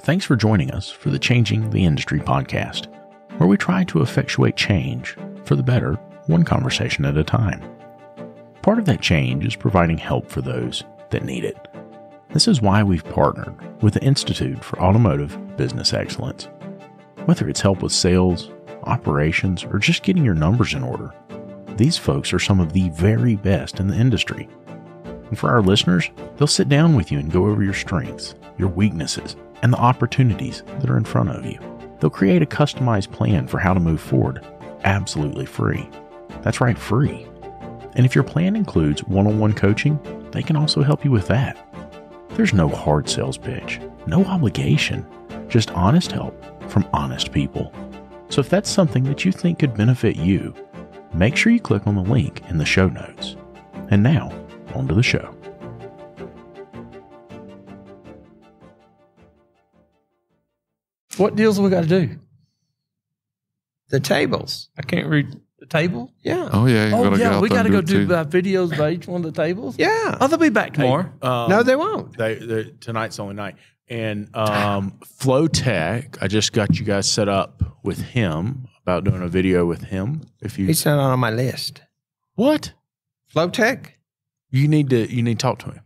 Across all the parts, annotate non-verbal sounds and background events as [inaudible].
Thanks for joining us for the Changing the Industry podcast, where we try to effectuate change for the better, one conversation at a time. Part of that change is providing help for those that need it. This is why we've partnered with the Institute for Automotive Business Excellence. Whether it's help with sales, operations, or just getting your numbers in order, these folks are some of the very best in the industry. And for our listeners, they'll sit down with you and go over your strengths, your weaknesses, and the opportunities that are in front of you. They'll create a customized plan for how to move forward, absolutely free. That's right, free. And if your plan includes one on one coaching, they can also help you with that. There's no hard sales pitch, no obligation, just honest help from honest people. So if that's something that you think could benefit you, make sure you click on the link in the show notes. And now, on to the show. What deals have we got to do? The tables. I can't read the table. Yeah. Oh yeah, you Oh gotta go yeah, we got to go do do uh, videos by each one of the tables. Yeah. Oh, they'll be back tomorrow. Um, no, they won't. They, they, tonight's the only night. And um, Flow Tech, I just got you guys set up with him about doing a video with him. If you He's not on my list. what Flow Tech. you need to you need to talk to him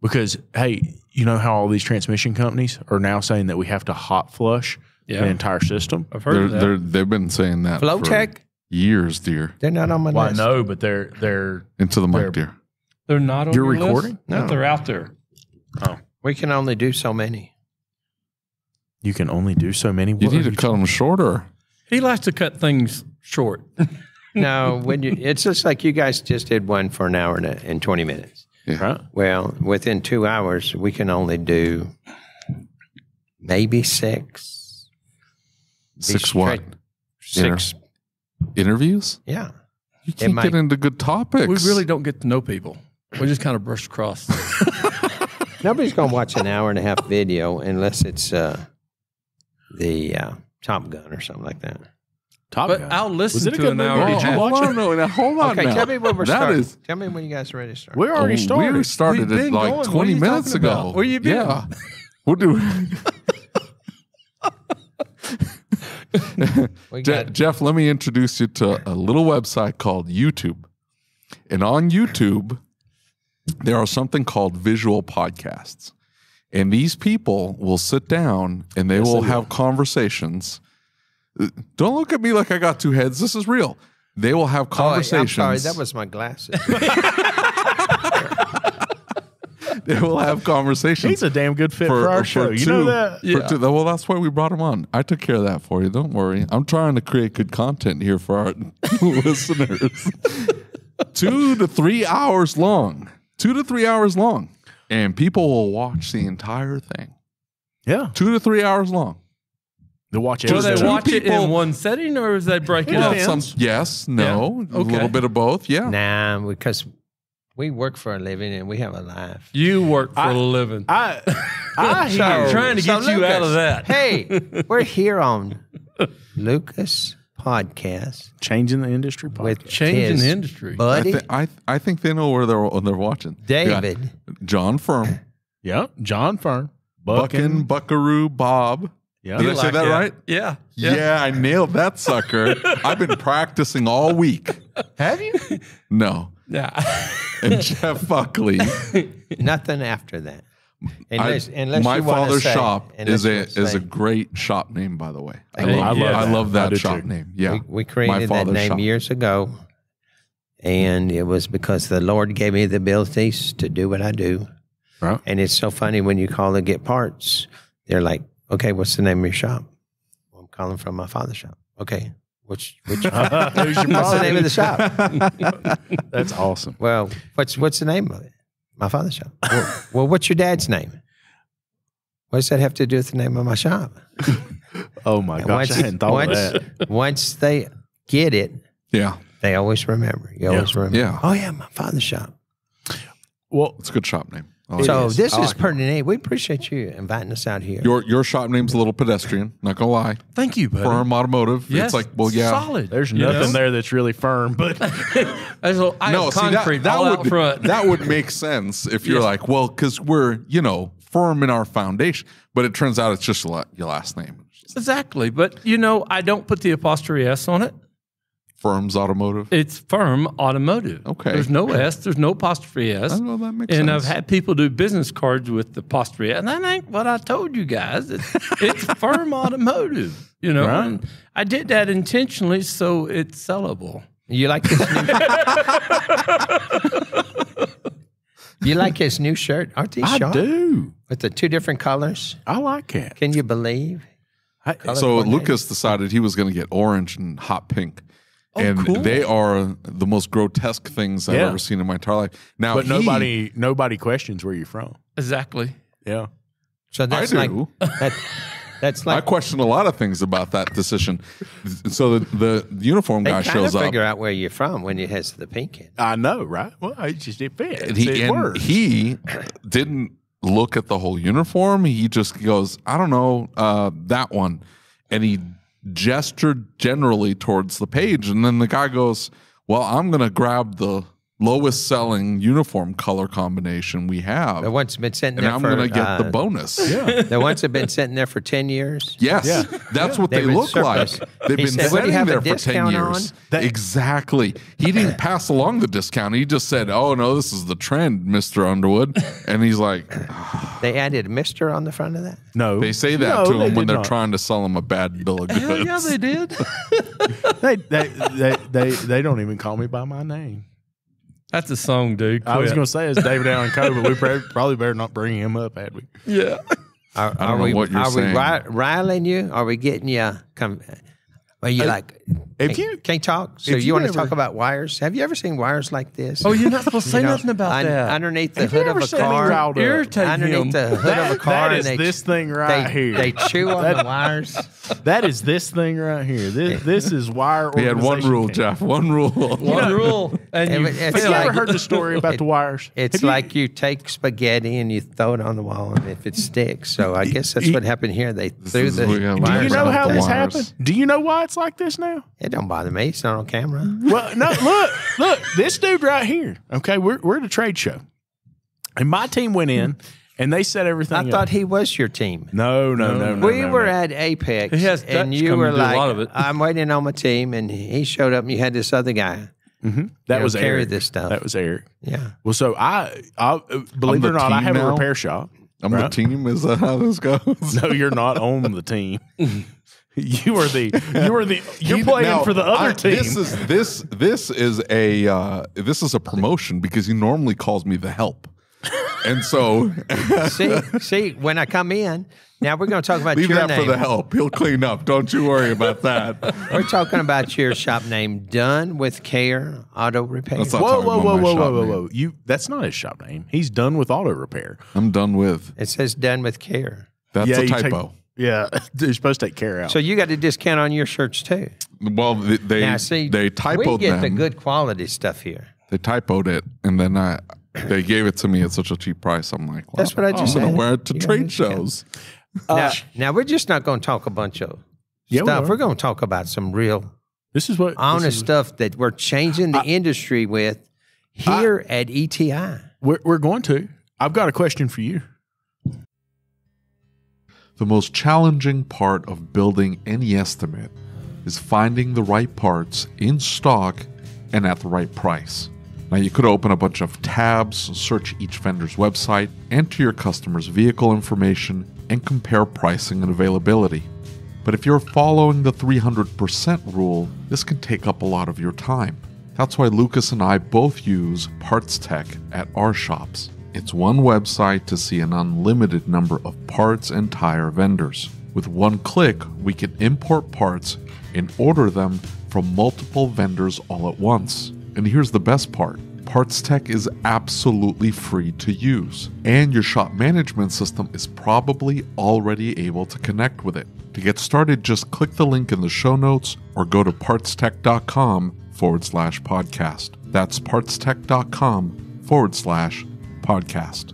because hey, you know how all these transmission companies are now saying that we have to hot flush Yeah. the entire system. I've heard They're, of that. they're, they've been saying that for Flowtech? years, dear. They're not on my Well, I list. know, but they're they're Into the They're- mic, dear. They're not on You're your list? recording? But No. they're out there. Oh, we can only do so many. you can only do so many. You need are to cut them shorter. He likes to cut things short. [laughs] No, when you, it's just like you guys just did one for an hour and, a, and 20 minutes. Right? Well, within two hours, we can only do maybe six. Six what? straight- Six. Interviews? Yeah. You can't might- get into good topics. We really don't get to know people. We just kind of brush across. [laughs] Nobody's going to watch an hour and a half video unless it's uh, the uh, Top Gun or something like that. Top but Gun. I'll Was listen it a to good an movie? hour. Oh, and a Did you half. hold watch on, no, now hold on. Okay, now. tell me when we're That starting. is- tell me when you guys are ready to start. We're already Oh, started. We started We've it been like going. What are 20 you minutes talking ago. about? Where you been? Yeah. [laughs] We'll do. [laughs] we Je- got, Jeff, let me introduce you to a little website called YouTube. And on YouTube, there are something called visual podcasts. And these people will sit down and they will have conversations. Don't look at me like I got two heads. This is real. They will have oh, I'm conversations. sorry, that was my glasses. [laughs] they will have conversations. He's a damn good fit for, our show. You know that? for two- well, that's why we brought him on. I took care of that for you. Don't worry. I'm trying to create good content here for our [laughs] listeners. [laughs] two to three hours long. Two to three hours long. And people will watch the entire thing. Yeah. Two to three hours long. They'll watch Do it. they two watch it people- in one setting or is that breaking Well, up? some yes, no, Yeah. a Okay. little bit of both. Yeah. nah, because we work for a living and we have a life. You work for a living. I, [laughs] I hear. I'm trying to get you out of that. Hey, [laughs] we're here on Lucas Podcast Changing the industry podcast. with Changing his the industry. I, buddy thi- I, I think they know where they're, when they're watching. Yeah. David. John Firm, [laughs] Yep. John Fern. Buckin, Buckaroo, Bob. Yeah. Did I say that right? Yeah. Yeah. I nailed that sucker. [laughs] I've been practicing all week. Have you? No. Yeah. [laughs] And Jeff Buckley, [laughs] Nothing after that. I, Unless, unless my father's say- shop is a is a great shop name, by the way. I Hey, love, I love I that. love that shop too. name. Yeah, We, we created that name shop. years ago, and it was because the Lord gave me the abilities to do what I do. Right. And it's so funny when you call to get parts, they're like, "Okay, what's the name of your shop?" Well, I'm calling from my father's shop. Okay, which which [laughs] your what's the name of the shop? [laughs] That's awesome. Well, what's what's the name of it? My father's shop. Well, [laughs] well, what's your dad's name? What does that have to do with the name of my shop? Oh my And gosh, I hadn't thought once, of that. once they get it, Yeah, they always remember. You always remember. Yeah. Oh yeah, my father's shop. Well, it's a good shop name. I So it. this I is like it. pretty neat. We appreciate you inviting us out here. your your shop name's a little pedestrian. Not gonna lie. Thank you, buddy. Firm Automotive. Yes. It's like, well, yeah. Solid. there's You nothing know? there that's really firm, but [laughs] There's a, I no, have see that concrete that all would out front. that would make sense if you're Yes. like, well, because we're you know firm in our foundation. But it turns out it's just your last name. Exactly. But, you know, I don't put the apostrophe S on it. Firms Automotive. It's Firm Automotive. Okay. There's no S. There's no apostrophe S. I know that makes and sense. I've had people do business cards with the apostrophe, S, and that ain't what I told you guys. It's, [laughs] it's Firm Automotive. You know, Right. and I did that intentionally so it's sellable. You like his new [laughs] You like his new shirt? Aren't these I sharp? do. With the two different colors? I like it. Can you believe? I, so. Lucas decided he was going to get orange and hot pink. And Oh, cool. they are the most grotesque things I've Yeah. ever seen in my entire life. Now, but he- nobody nobody questions where you're from. Exactly. Yeah. So I that's do. like [laughs] that, that's I question a lot of things about that decision. So the, the uniform guy kind shows of up. figure out where you're from when it has the pink in. I know, right? Well, it just it fits. and he, it and works. he didn't look at the whole uniform. He just goes, I don't know, uh, that one. And he gestured generally towards the page. And then the guy goes, Well, I'm going to grab the lowest selling uniform color combination we have. The one's been sitting and there I'm going to get uh, the bonus. [laughs] the ones that have been sitting there for ten years. Yes, Yeah. that's what They they, look surplus. like. They've He been said, "What, do you sitting there for 10 years. That- exactly. He didn't [laughs] pass along the discount. He just said, Oh, no, this is the trend, Mr. Underwood. And he's like, [sighs] They added Mister on the front of that. no, They say that No, to they him when they're not. trying to sell him a bad bill of goods. Hell yeah, they did. [laughs] They, they, they, they, they don't even call me by my name. That's a song, dude. I was going to say it's David Allan Coe, but we [laughs] probably better not bring him up, had we? Yeah. Are, don't are know we what you're are saying. we ri- riling you? Are we getting you? Come, well, you like If can't, you can't talk. So if you, you want to talk about wires? Have you ever seen wires like this? Oh, you're not supposed to [laughs] say You know, nothing about un- that. Underneath the Have hood of a car, riled up? Irritate underneath him. the hood of a car, that and is they, this thing right they, here. They chew on the wires. [laughs] that is this thing right here. This, this is wire. We had one rule, camp. Jeff. One rule. One rule, and you, it's have fail. you ever heard the story about It- the wires? It's Have like you take spaghetti and you throw it on the wall, and if it sticks, so I guess that's what happened here. They threw the we Do you know how this happened? Do you know why it's like this now? It don't bother me. It's not on camera. [laughs] Well, no, look, look, this dude right here. Okay, we're we're at a trade show, and my team went in and they set everything. I up. thought he was your team. no, no, no, no. we no, were no. at Apex, He has and you were and a like, lot of it. [laughs] "I'm waiting on my team," and he showed up, and you had this other guy. that know, was carry Eric. this stuff. That was Eric. Yeah, Well, so I, I uh, believe it or not, I team have a repair shop. I'm the team. Is that how this goes? [laughs] No, you're not on the team. [laughs] You are the you are the you're He- playing now, for the other I- team. This is this this is a uh, this is a promotion because he normally calls me the help, and so [laughs] see, see, when I come in, now we're going to talk about leave your that name. for the help. He'll clean up. Don't you worry about that. [laughs] We're talking about your shop name, Done with Care Auto Repair. That's not whoa, whoa, about whoa, my whoa, whoa, whoa, name. whoa! You that's not his shop name. He's done with auto repair. I'm done with. It says Done with Care. That's Yeah, a you take- typo. Yeah, [laughs] you're supposed to take care out. So you got a discount on your shirts too. well, they they, Now, see, they we typoed get them. the good quality stuff here. They typoed it, and then I they gave it to me at such a cheap price. I'm like, well, That's what I just I'm gonna wear it to You trade discount. shows. now, uh, now we're just not going to talk a bunch of Yeah, stuff. are. We're going to talk about some real this is what this honest is- stuff that we're changing the industry with here at E ETI. We're, we're going to. I've got a question for you. The most challenging part of building any estimate is finding the right parts in stock and at the right price. Now, you could open a bunch of tabs, search each vendor's website, enter your customer's vehicle information, and compare pricing and availability. But if you're following the 300% rule, this can take up a lot of your time. That's why Lucas and I both use Parts Tech at our shops. It's one website to see an unlimited number of parts and tire vendors. With one click, we can import parts and order them from multiple vendors all at once. And here's the best part Parts Tech is absolutely free to use, and your shop management system is probably already able to connect with it. To get started, just click the link in the show notes or go to partstech.com forward slash podcast. That's partstech.com forward slash podcast.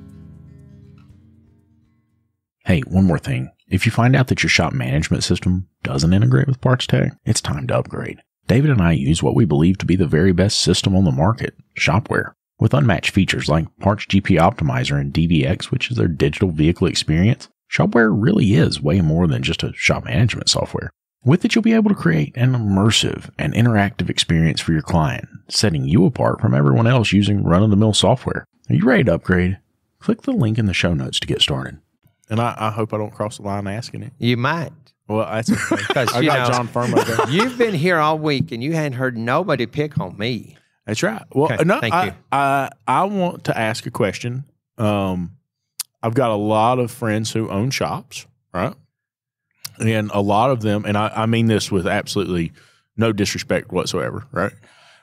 Hey, one more thing. If you find out that your shop management system doesn't integrate with Parts Tech, it's time to upgrade. David and I use what we believe to be the very best system on the market, Shopware. With unmatched features like Parts GP Optimizer and DVX, which is their digital vehicle experience, Shopware really is way more than just a shop management software. With it, you'll be able to create an immersive and interactive experience for your client, setting you apart from everyone else using run of the mill software. Are you ready to upgrade? Click the link in the show notes to get started. And I, I hope I don't cross the line asking it. You might. Well, that's okay. [laughs] 'Cause, I you got know- John Furmo there. [laughs] You've been here all week and you hadn't heard nobody pick on me. That's right. Well, Okay, no, thank I, you. I I want to ask a question. Um, I've got a lot of friends who own shops, right? And a lot of them, and I, I mean this with absolutely no disrespect whatsoever, right?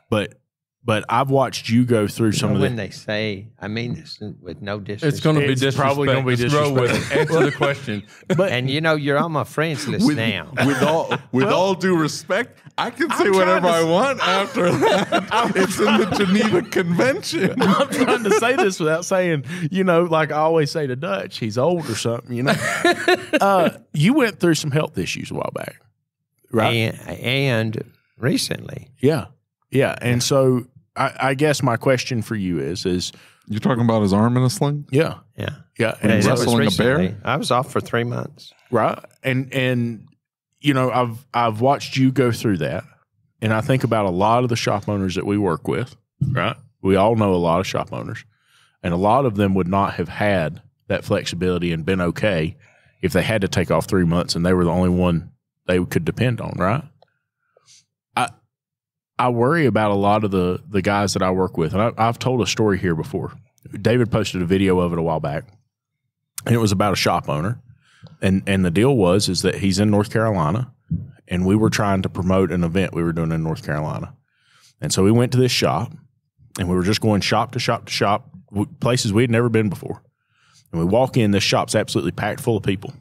But but I've watched you go through some of the. when the. they say, I mean this with no disrespect. It's going to be It's disrespect. probably gonna be Just roll with it. Answer the question. [laughs] But and you know, you're on my friends list with, now. [laughs] with all with all due respect, I can say I'm whatever trying I to- want after [laughs] that. it's in the Geneva Convention. I'm trying to say this without saying, you know, like I always say to Dutch, he's old or something, you know. uh, you went through some health issues a while back, right? and, and recently, Yeah, yeah. And so I, I guess my question for you is, is You're talking about his arm in a sling? yeah, yeah. yeah, And and that was wrestling a bear? recently. I was off for three months. right, and and you know, I've I've watched you go through that, and I think about a lot of the shop owners that we work with, right? We all know a lot of shop owners, and a lot of them would not have had that flexibility and been okay if they had to take off three months and they were the only one they could depend on, right? I worry about a lot of the the guys that I work with, and I, I've told a story here before. David posted a video of it a while back, and it was about a shop owner, and and the deal was is that he's in North Carolina, and we were trying to promote an event we were doing in North Carolina, and so we went to this shop, and we were just going shop to shop to shop, places we had never been before, and we walk in, this shop's absolutely packed full of people,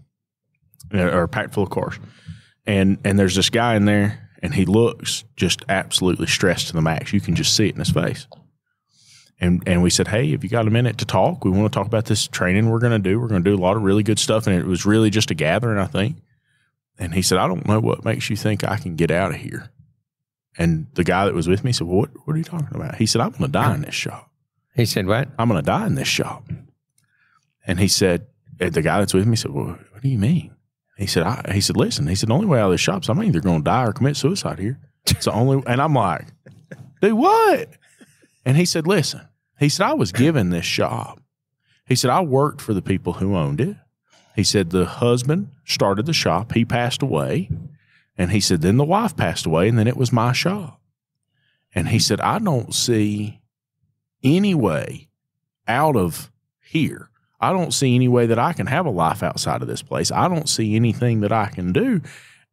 uh, or packed full of cars, and and there's this guy in there, and he looks just absolutely stressed to the max. You can just see it in his face. And and we said, hey, have you got a minute to talk? We want to talk about this training we're going to do. We're going to do a lot of really good stuff, and it was really just a gathering, I think. And he said, I don't know what makes you think I can get out of here. And the guy that was with me said, well, what what are you talking about? He said, I'm going to die in this shop. He said, "What? I'm going to die in this shop. And he said, and the guy that's with me said, well, what do you mean? He said, I, he said, listen, he said, the only way out of this shop is I'm either going to die or commit suicide here. It's the only, and I'm like, do what? And he said, listen, he said, I was given this shop. He said, I worked for the people who owned it. He said, the husband started the shop. He passed away. And he said, then the wife passed away, and then it was my shop. And he said, I don't see any way out of here. I don't see any way that I can have a life outside of this place. I don't see anything that I can do.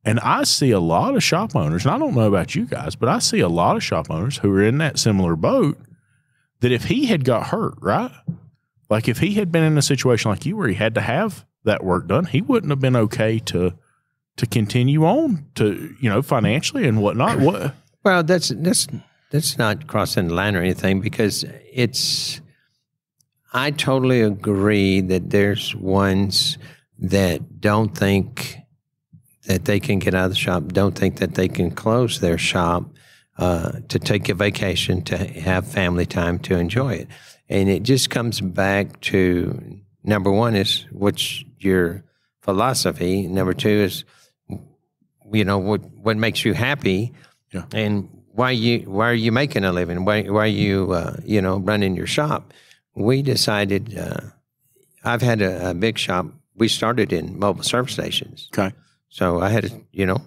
And I see a lot of shop owners, and I don't know about you guys, but I see a lot of shop owners who are in that similar boat that if he had got hurt, right? Like if he had been in a situation like you where he had to have that work done, he wouldn't have been okay to to continue on to, you know, financially and whatnot. What Well, that's that's that's not crossing the line or anything because it's. I totally agree that there's ones that don't think that they can get out of the shop, don't think that they can close their shop uh, to take a vacation, to have family time, to enjoy it, and it just comes back to number one is what's your philosophy. Number two is you know what what makes you happy Yeah. and why you why are you making a living why why are you uh, you know running your shop we decided uh, i've had a, a big shop we started in mobile service stations okay. so i had to you know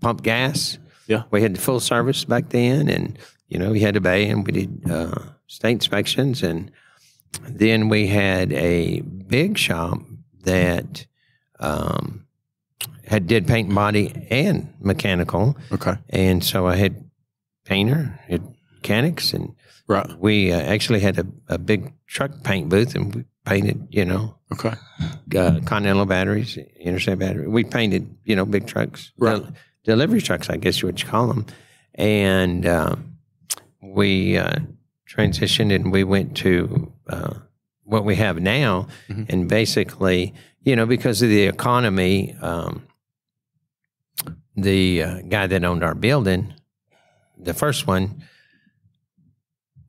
pump gas Yeah. we had full service back then and you know we had a bay and we did uh, state inspections and then we had a big shop that um, had did paint and body and mechanical Okay. and so I had painter, had mechanics, and Right. we uh, actually had a, a big truck paint booth, and we painted, you know, Okay. uh, Continental batteries, Interstate battery. We painted, you know, big trucks, Right. del- delivery trucks, I guess you would call them. And uh, we uh, transitioned, and we went to uh, what we have now, Mhm. and basically, you know, because of the economy. Um, the uh, guy that owned our building, the first one,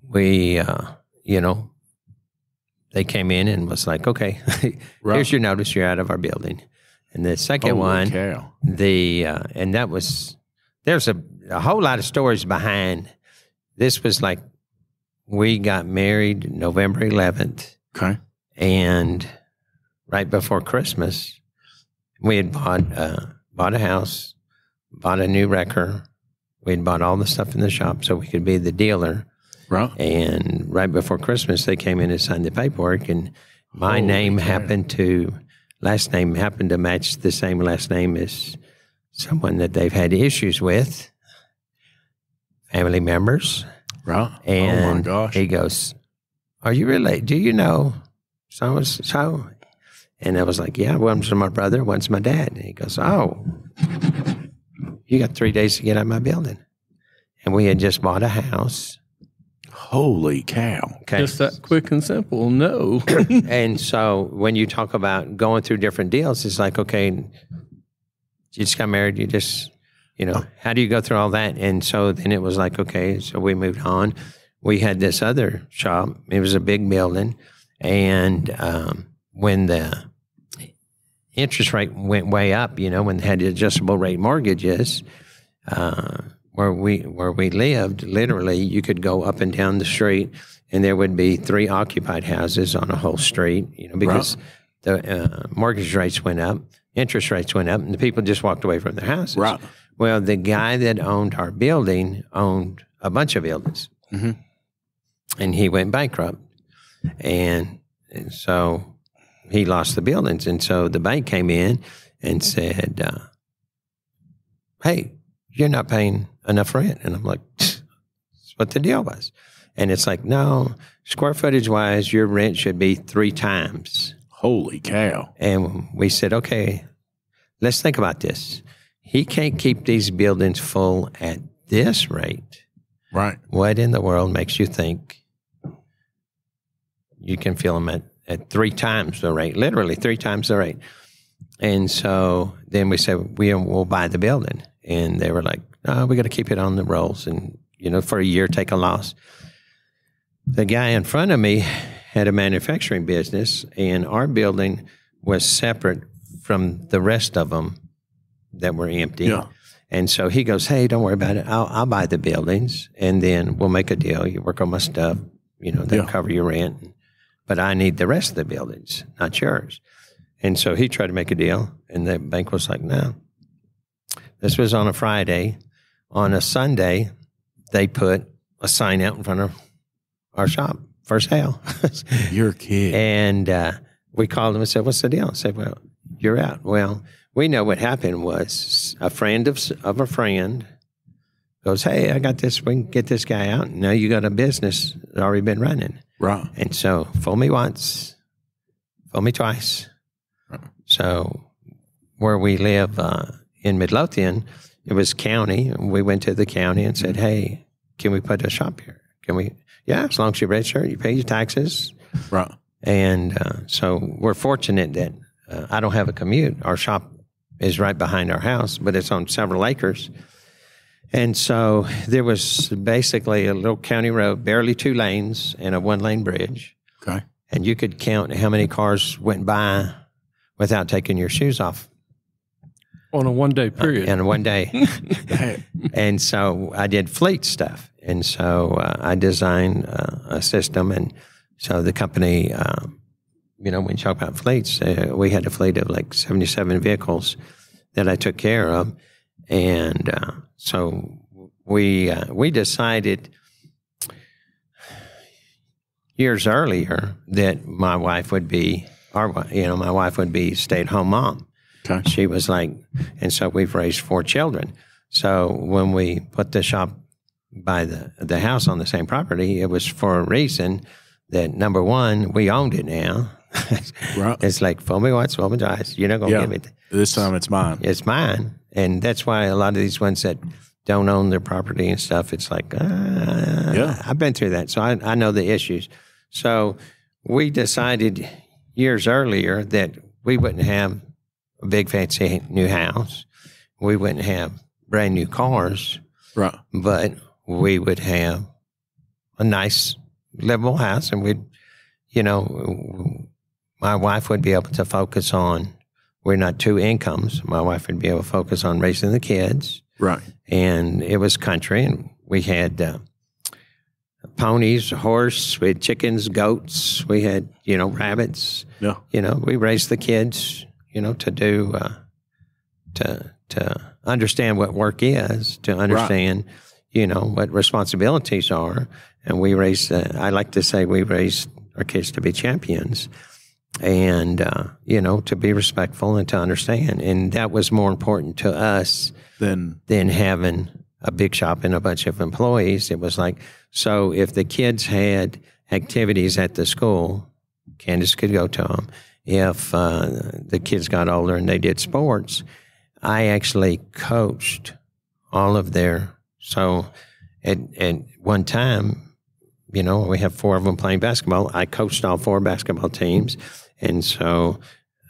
we, uh, you know, they came in and was like, okay, [laughs] Right. here's your notice. You're out of our building. And the second Holy one, cow. the uh, and that was there's a, a whole lot of stories behind. This was like we got married November 11th, Okay. and right before Christmas, we had bought uh, bought a house, bought a new wrecker. We had bought all the stuff in the shop so we could be the dealer. Right. And right before Christmas, they came in and signed the paperwork, and my Holy name cow. happened to last name happened to match the same last name as someone that they've had issues with, family members. Right. And oh my gosh. he goes, "Are you related? Do you know so and so?" And I was like, "Yeah, one's my brother, one's my dad." And he goes, "Oh, you got three days to get out of my building." And we had just bought a house. Holy cow. Okay. Just that quick and simple. No. [coughs] and so when you talk about going through different deals, it's like, okay, you just got married, you just, you know, how do you go through all that? And so then it was like, okay, so we moved on. We had this other shop, it was a big building. And um, when the interest rate went way up, you know, when they had adjustable rate mortgages, uh, where we where we lived, literally, you could go up and down the street, and there would be three occupied houses on a whole street. You know, because the uh, mortgage rates went up, interest rates went up, and the people just walked away from their houses. Right. Well, the guy that owned our building owned a bunch of buildings, Mhm. and he went bankrupt, and, and so he lost the buildings, and so the bank came in and said, uh, "Hey, you're not paying enough rent," and I'm like, "That's what the deal was," and it's like, "No, square footage wise, your rent should be three times." Holy cow. And we said, okay, let's think about this. He can't keep these buildings full at this rate. Right. What in the world makes you think you can fill them at, at three times the rate, literally three times the rate? And so then we said, we will buy the building. And they were like, no, we got to keep it on the rolls and, you know, for a year, take a loss. The guy in front of me had a manufacturing business, and our building was separate from the rest of them that were empty. Yeah. And so he goes, "Hey, don't worry about it. I'll, I'll buy the buildings, and then we'll make a deal. You work on my stuff, you know, they'll Yeah. cover your rent, but I need the rest of the buildings, not yours." And so he tried to make a deal, and the bank was like, "No." This was on a Friday. On a Sunday, they put a sign out in front of our shop for sale. [laughs] You're kid. And uh, we called them and said, "What's the deal?" I said, "Well, you're out." Well, we know what happened was a friend of of a friend goes, "Hey, I got this. We can get this guy out. Now you got a business that's already been running." right. And so, fool me once, fool me twice. So, where we live uh, in Midlothian, it was county. and We went to the county and said, "Hey, can we put a shop here? Can we?" Yeah, as long as you register, you pay your taxes, Right. and uh, so we're fortunate that uh, I don't have a commute. Our shop is right behind our house, but it's on several acres. And so there was basically a little county road, barely two lanes, and a one lane bridge. Okay. And you could count how many cars went by without taking your shoes off On a one day period. in one day. And so I did fleet stuff, and so uh, I designed uh, a system, and so the company, um, you know, when you talk about fleets, uh, we had a fleet of like seventy-seven vehicles that I took care of, and uh, so we uh, we decided years earlier that my wife would be our, you know, my wife would be stay-at-home mom okay. she was like, and so we've raised four children. So when we put the shop by the the house on the same property, it was for a reason that number one, we owned it now. [laughs] Right. it's like fool me once, fool me twice. You're not gonna Yeah. give it. This time it's mine. It's mine, and that's why a lot of these ones that don't own their property and stuff, it's like, uh, Yeah. I've been through that, so I, I know the issues. So we decided years earlier that we wouldn't have a big fancy new house, we wouldn't have brand new cars, Right. but we would have a nice livable house, and we'd, you know, my wife would be able to focus on. We're not two incomes. My wife would be able to focus on raising the kids, Right. and it was country, and we had uh, ponies, horse, we had chickens, goats, we had you know rabbits. Yeah. You know, we raised the kids, you know, to do uh, to to understand what work is, to understand, you know, what responsibilities are, and we raised. Uh, I like to say we raised our kids to be champions, and uh, you know, to be respectful and to understand, and that was more important to us than than having a big shop and a bunch of employees. It was like, so if the kids had activities at the school, Candace could go to them. If uh, the kids got older and they did sports, I actually coached all of their. So at, at one time, you know, we have four of them playing basketball. I coached all four basketball teams. And so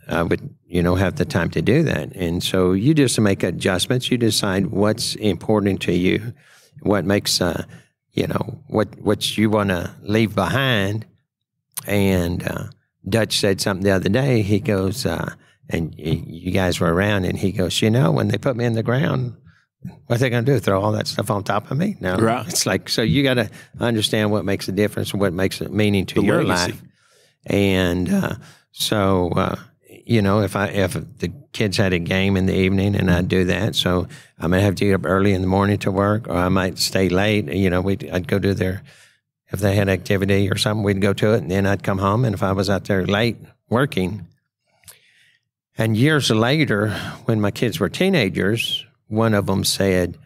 I would, you know, have the time to do that. And so you just make adjustments. You decide what's important to you, what makes, uh, you know, what what you want to leave behind. And uh, Dutch said something the other day. He goes, uh, and you guys were around, and he goes, you know, when they put me in the ground, what are they going to do? Throw all that stuff on top of me? No, Right. It's like so you got to understand what makes a difference and what makes a meaning to The your legacy. life. And uh, so, uh, you know, if I if the kids had a game in the evening, and I'd do that, so I might have to get up early in the morning to work, or I might stay late. You know, we I'd go to their if they had activity or something, we'd go to it, and then I'd come home. And if I was out there late working, and years later, when my kids were teenagers, one of them said,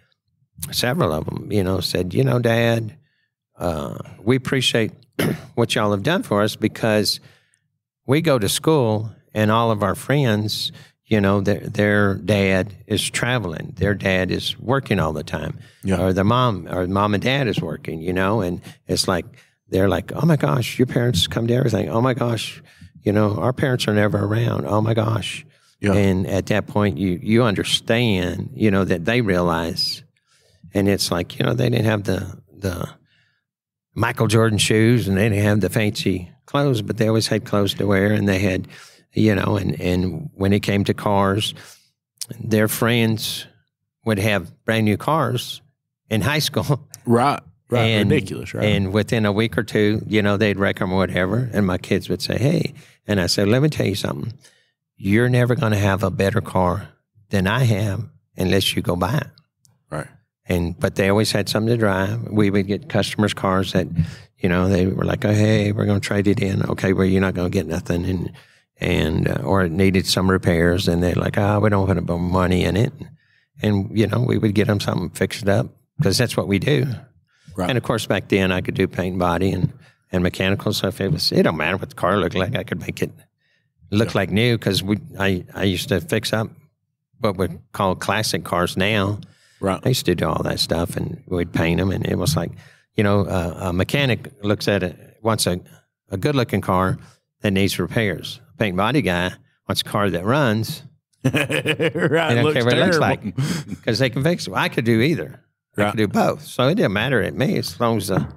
several of them, you know, said, you know, Dad, uh, we appreciate [clears throat] what y'all have done for us because we go to school and all of our friends, you know, their their dad is traveling, their dad is working all the time, Yeah. or their mom or mom and dad is working, you know, and it's like they're like, oh my gosh, your parents come to everything. Oh my gosh, you know, our parents are never around. Oh my gosh, Yeah. and at that point, you you understand, you know, that they realize, and it's like you know they didn't have the the Michael Jordan shoes and they didn't have the fancy clothes, but they always had clothes to wear, and they had, you know, and and when it came to cars, their friends would have brand new cars in high school. [laughs] right. Right. And- Ridiculous, right? And within a week or two, you know, they'd wreck them or whatever. And my kids would say, Hey, and I said, Let me tell you something. You're never going to have a better car than I have unless you go buy it. right. And, but they always had something to drive. We would get customers' cars that, you know, they were like, Oh, hey, we're going to trade it in. Okay, well, you're not going to get nothing. And, and, uh, or it needed some repairs. And they're like, Oh, we don't want to put money in it. And, you know, we would get them something fixed up because that's what we do. Right. And of course, back then I could do paint and body and, and mechanical stuff. It was it don't matter what the car looked like. I could make it look like new because we I, I used to fix up what we call classic cars now. Right. I used to do all that stuff and we'd paint them and it was like you know uh, a mechanic looks at it wants a, a good looking car that needs repairs. A paint body guy wants a car that runs [laughs] right. they don't looks care what it looks terrible. [laughs] like because they can fix it. Well, I could do either. I could do both. So it didn't matter at me as long as the,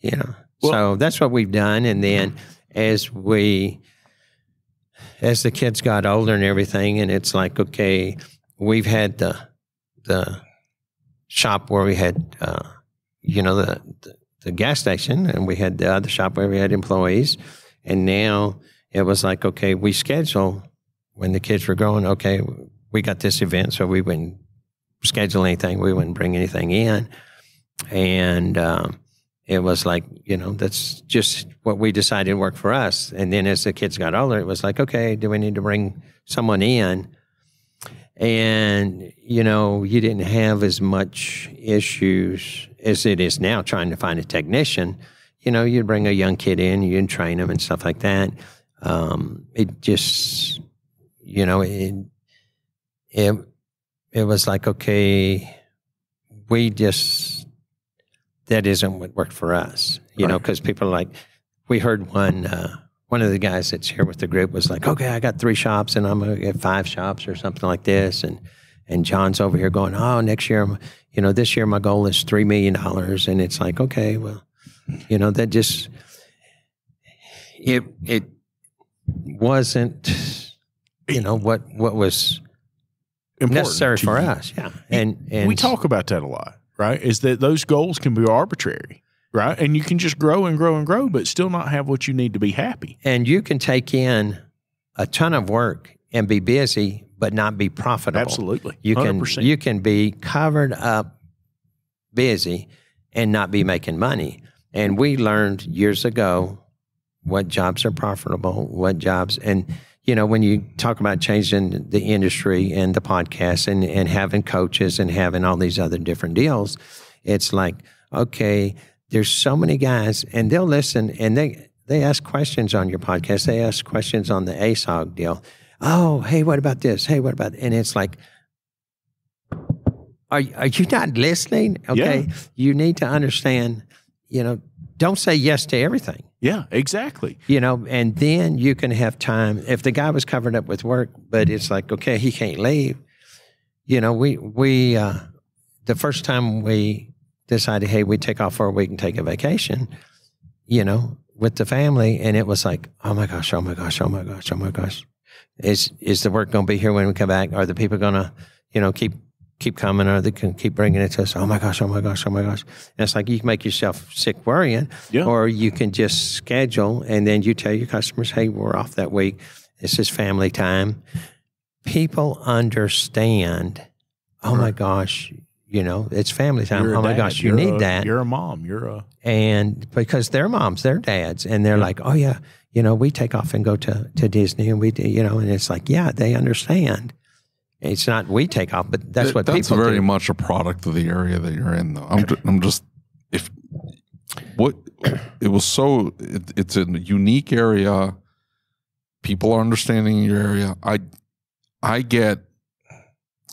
you know. Well- so that's what we've done. And then as we, as the kids got older and everything, and it's like, okay, we've had the, the shop where we had, uh, you know, the, the, the gas station, and we had the other shop where we had employees. And now it was like, okay, we schedule when the kids were growing, okay, we got this event, so we wouldn't schedule anything, we wouldn't bring anything in. And um, it was like, you know, that's just what we decided worked for us. And then as the kids got older, it was like, okay, do we need to bring someone in? And, you know, you didn't have as much issues as it is now trying to find a technician. You know, you'd bring a young kid in, you'd train them and stuff like that. Um, it just, you know, it, it, it was like, okay, we just, that isn't what worked for us, you know, because people are like, we heard one, uh, one of the guys that's here with the group was like, okay, I got three shops and I'm going to get five shops or something like this. And, and John's over here going, oh, next year, I'm- you know, this year my goal is $3 million. And it's like, okay, well, You know, that just it it wasn't you know what what was Important necessary for you. us. Yeah, and and we talk about that a lot, right? Is that those goals can be arbitrary, right? And you can just grow and grow and grow, but still not have what you need to be happy. and you can take in a ton of work and be busy, but not be profitable. Absolutely, You can 100%. you can be covered up, busy, and not be making money. And we learned years ago what jobs are profitable, what jobs, and you know when you talk about changing the industry and the podcast and and having coaches and having all these other different deals, it's like okay, there's so many guys, and they'll listen and they they ask questions on your podcast. They ask questions on the ASOG deal. Oh, hey, what about this? Hey, what about? And it's like, are are you not listening? Okay, you need to understand. You know, don't say yes to everything. Yeah, exactly. You know, and then you can have time. If the guy was covered up with work, but it's like, okay, he can't leave. You know, we we uh, the first time we decided, hey, we take off for a week and take a vacation. You know, with the family, and it was like, oh my gosh, oh my gosh, oh my gosh, oh my gosh. Is is the work going to be here when we come back? Are the people going to, you know, keep keep coming? Or they can keep bringing it to us? Oh my gosh, oh my gosh, oh my gosh. And it's like you can make yourself sick worrying, Yeah. or you can just schedule and then you tell your customers, hey, we're off that week. This is family time. People understand. Oh my gosh, you know, it's family time. You're Oh my dad. gosh, you You're need a- that You're a mom. You're a and because they're moms, they're dads, and they're like, oh yeah, you know, we take off and go to to Disney, and we do, you know, and it's like, yeah, they understand. It's not we take off, but that's Th- what that's people very do. much a product of the area that you're in though. I'm, ju- I'm just if what it was so it, it's a unique area. People are understanding your area. I i get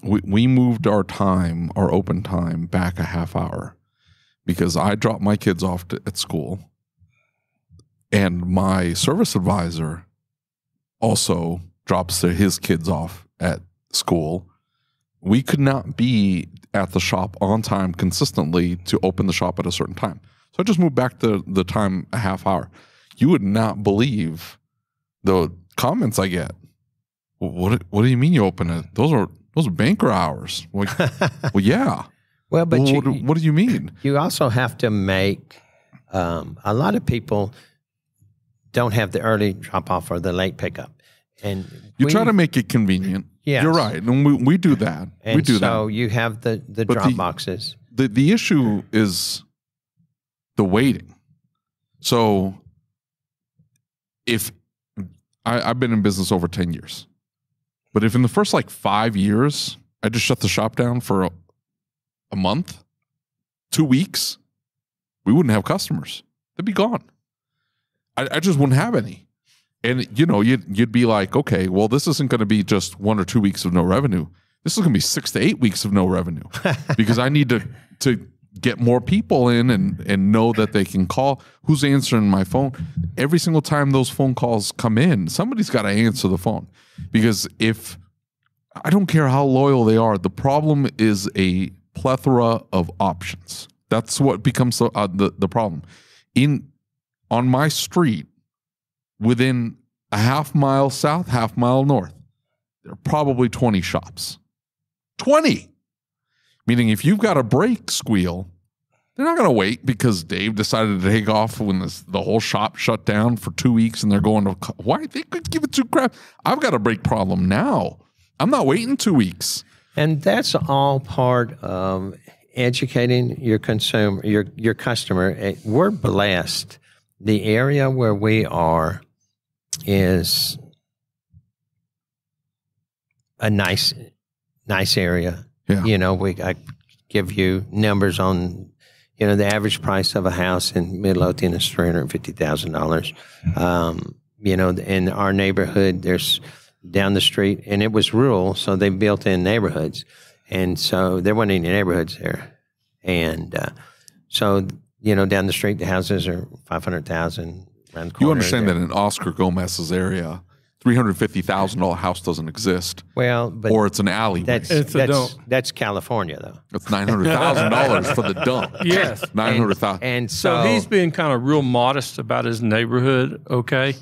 we, we moved our time our open time back a half hour because i dropped my kids off to, at school. And my service advisor also drops their- his kids off at school we could not be at the shop on time consistently to open the shop at a certain time. So I just moved back the the time a half hour. You would not believe the comments I get. What what do you mean you open it? Those are those are banker hours. Well, [laughs] well yeah. well, but Well, you, what, do- what do you mean? [clears throat] you also have to make um, a lot of people don't have the early drop off or the late pickup, and You we- try to make it convenient. Yes. You're right, and we, we do that. and we do so that. you have the the But drop the- boxes. the the issue is the waiting. So if I, I've been in business over 10 years, but if in the first like five years I just shut the shop down for a, a month, two weeks, we wouldn't have customers. They'd be gone. I, I just wouldn't have any. And you know, you'd you'd be like, okay, well, this isn't going to be just one or two weeks of no revenue. This is going to be six to eight weeks of no revenue [laughs] because I need to to get more people in and and know that they can call. Who's answering my phone? Every single time those phone calls come in, somebody's got to answer the phone because if I don't care how loyal they are, the problem is a plethora of options. That's what becomes the uh, the, the problem. In on my street, within a half mile south, half mile north, there are probably 20 shops. 20. Meaning if you've got a brake squeal, they're not going to wait because Dave decided to take off when this, the whole shop shut down for two weeks and they're going to, why? They could give it two crap. I've got a brake problem now. I'm not waiting two weeks. And that's all part of educating your consumer, your your customer. We're blessed. The area where we are is a nice, nice area. Yeah. You know, we I give you numbers on, you know, the average price of a house in Midlothian is three hundred fifty thousand dollars. Um, you know, in our neighborhood, there's down the street, and it was rural, so they built in neighborhoods, and so there weren't any neighborhoods there, and uh, so you know, down the street, the houses are five hundred thousand. You understand that in Oscar Gomez's area, three hundred fifty thousand dollar house doesn't exist, Well, but or it's an alleyway. that's It's a that's, dump. that's California though. It's nine hundred thousand dollars for the dump. [laughs] Yes. [laughs] Nine hundred thousand. And So so, he's being kind of real modest about his neighborhood, okay?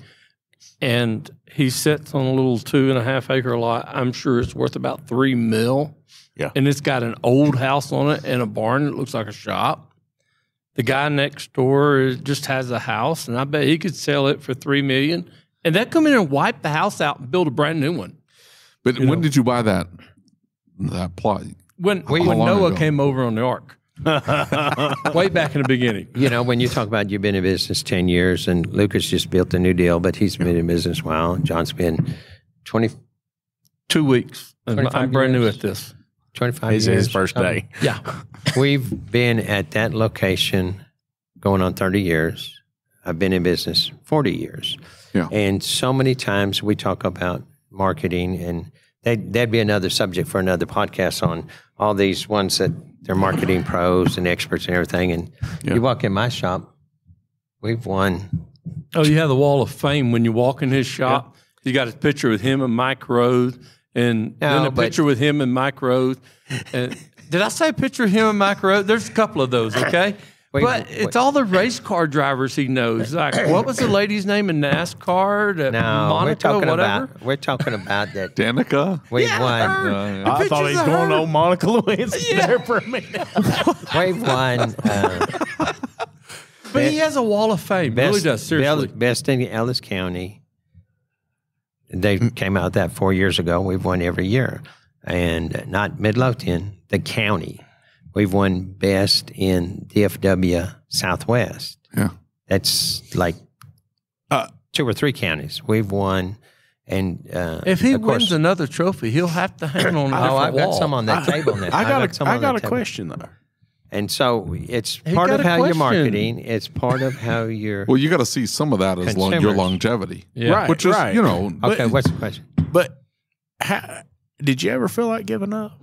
And he sits on a little two and a half acre lot. I'm sure it's worth about three mil. Yeah. And it's got an old house on it and a barn that looks like a shop. The guy next door just has a house, and I bet he could sell it for three million. And they'd come in and wipe the house out and build a brand new one. But when did you buy that that plot? When, How when Noah ago? came over on the ark, [laughs] way back in the beginning. you know, when you talk about you've been in business ten years, and Lucas just built a new deal, but he's been in business a while. John's been 20, Two weeks. And I'm brand new at this. 25 He's years. his first um, day. Yeah. [laughs] We've been at that location going on 30 years. I've been in business 40 years. Yeah. And so many times we talk about marketing, and that, that'd be another subject for another podcast on all these ones that they're marketing pros and experts and everything. And you walk in my shop, we've won. Oh, you have the wall of fame when you walk in his shop. You got a picture with him and Mike Rowe, and No, then a but- picture with him and Mike Rowe. And [laughs] did I say a picture of him and Mike Rowe? There's a couple of those, okay? [laughs] Wait, but wait. it's all the race car drivers he knows. Like, [coughs] what was the lady's name in NASCAR? That No, Monaco, we're talking whatever. about we're talking about that [laughs] Danica? we've Yeah, won. her. I thought he's of going her. on Monica Lewinsky there for a minute. We've won uh, But he has a wall of fame. best, really does, seriously. best in Ellis County. They came out that four years ago. We've won every year, and not Midlothian, the county. We've won best in DFW Southwest. Yeah. That's like Uh, two or three counties. We've won, and uh, if he of course- wins another trophy, he'll have to hang [clears throat] on a oh, I've got some on that table now. I got some a, I got a question though. And so it's He part of a how you're marketing. It's part of how you're. Well, you got to see some of that as long, your longevity. Yeah. Right, Which is, right. you know, okay, but- what's the question? But ha, did you ever feel like giving up?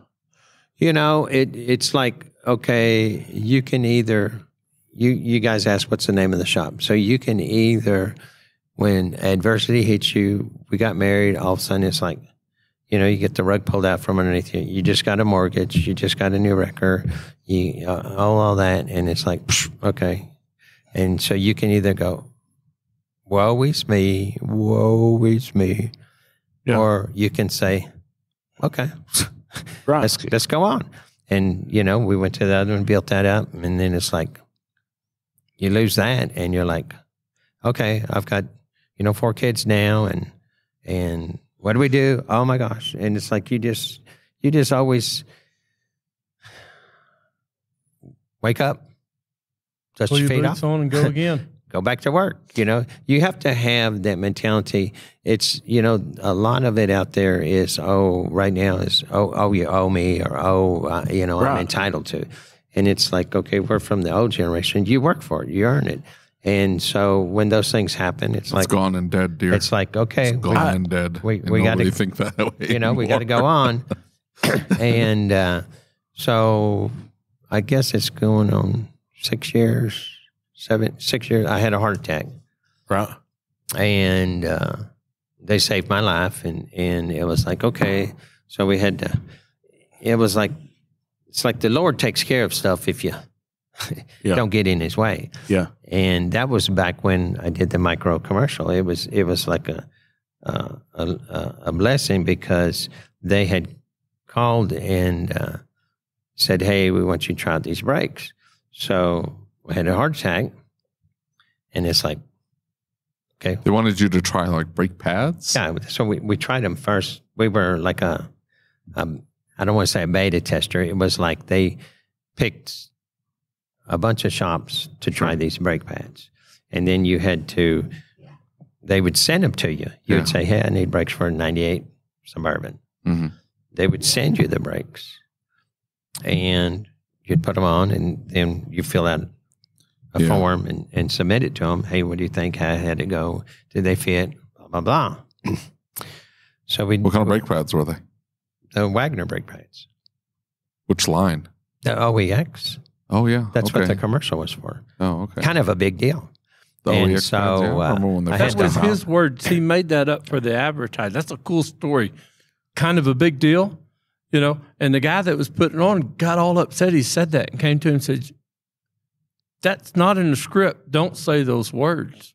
You know, it it's like okay, you can either you you guys ask what's the name of the shop. So you can either when adversity hits you, we got married, all of a sudden it's like, you know, you get the rug pulled out from underneath you. You just got a mortgage, you just got a new wrecker, you uh, all all that, and it's like, psh, okay, and so you can either go, woe is me, woe is me, Yeah. or you can say, okay, [laughs] Right. let's let's go on. And you know, we went to the other one, built that up, and then it's like you lose that, and you're like, okay, I've got you know four kids now, and and what do we do? Oh my gosh! And it's like you just you just always wake up, dust Pull your your feet off, on and go [laughs] again. go back to work. You know, you have to have that mentality. It's you know a lot of it out there is oh right now is oh oh you owe me or oh uh, you know I'm entitled to, and it's like okay we're from the old generation. You work for it, you earn it, and so when those things happen, it's it's like gone and dead, dear. it's like okay gone we- and dead. we- we gotta- think that [laughs] way. you know we got to go on, [laughs] and uh, so I guess it's going on six years, seven six years. I had a heart attack Right. and uh, they saved my life and and it was like okay so we had to it was like it's like the lord takes care of stuff if you Yeah. don't get in his way Yeah. and that was back when i did the Mike Rowe commercial it was it was like a uh, a, a, a blessing because they had called and uh, said hey we want you to try out these brakes so i had a heart attack and it's like okay They wanted you to try like brake pads. yeah, so we, we tried them first. We were like a, um, I don't want to say a beta tester. It was like they picked a bunch of shops to try these brake pads. And then you had to, they would send them to you. You would say, hey, I need brakes for a 98 Suburban. Mhm. They would send you the brakes and you'd put them on and then you fill out a Yeah. form and, and submit it to them. Hey, what do you think? How had it go? Did they fit? Blah, blah, blah. [clears throat] so we What kind of brake pads were they? The Wagner brake pads. Which line? The OEX. Oh yeah. That's okay. what the commercial was for. Oh okay. Kind of a big deal. The And OEX so, yeah. Uh, remember when they I That had first to- was came out. his words. He made that up for the advertise. That's a cool story. Kind of a big deal, you know. And the guy that was putting on got all upset. He said that and came to him and said, That's not in the script. Don't say those words.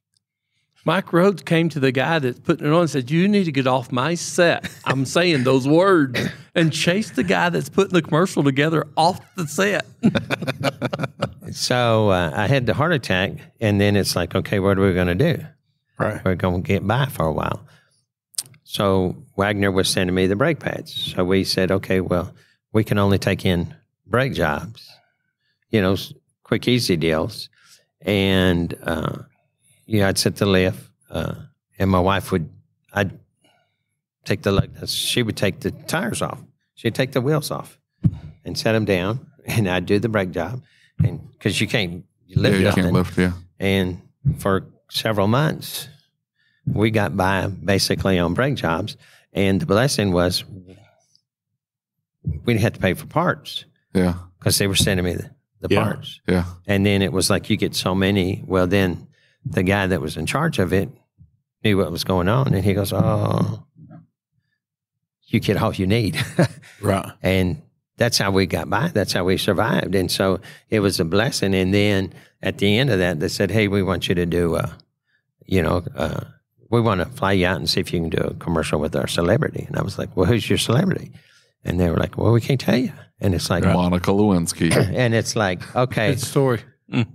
Mike Rhodes came to the guy that's putting it on and said, You need to get off my set. I'm saying those words. And chased the guy that's putting the commercial together off the set. [laughs] So uh, I had the heart attack, and then it's like, okay, what are we going to do? Right. We're going to get by for a while. So Wagner was sending me the brake pads. So we said, okay, well, we can only take in brake jobs, you know, quick, easy deals. And, uh, yeah, I'd set the lift, uh, and my wife would, I'd take the, lug- she would take the tires off. She'd take the wheels off and set them down, and I'd do the brake job. And because you can't Yeah, lift you nothing. can't lift. Yeah. And for several months, we got by basically on brake jobs. And the blessing was we didn't have to pay for parts Yeah. because they were sending me the, the Yeah. parts. Yeah. And then it was like you get so many. Well, then the guy that was in charge of it knew what was going on. And he goes, Oh, you get all you need. [laughs] Right. And that's how we got by. That's how we survived. And so it was a blessing. And then at the end of that, they said, "Hey, we want you to do, uh, you know, uh, we want to fly you out and see if you can do a commercial with our celebrity." And I was like, "Well, who's your celebrity?" And they were like, "Well, we can't tell you." And it's like, Monica Lewinsky. [clears throat] and it's like, okay, Good story. [laughs]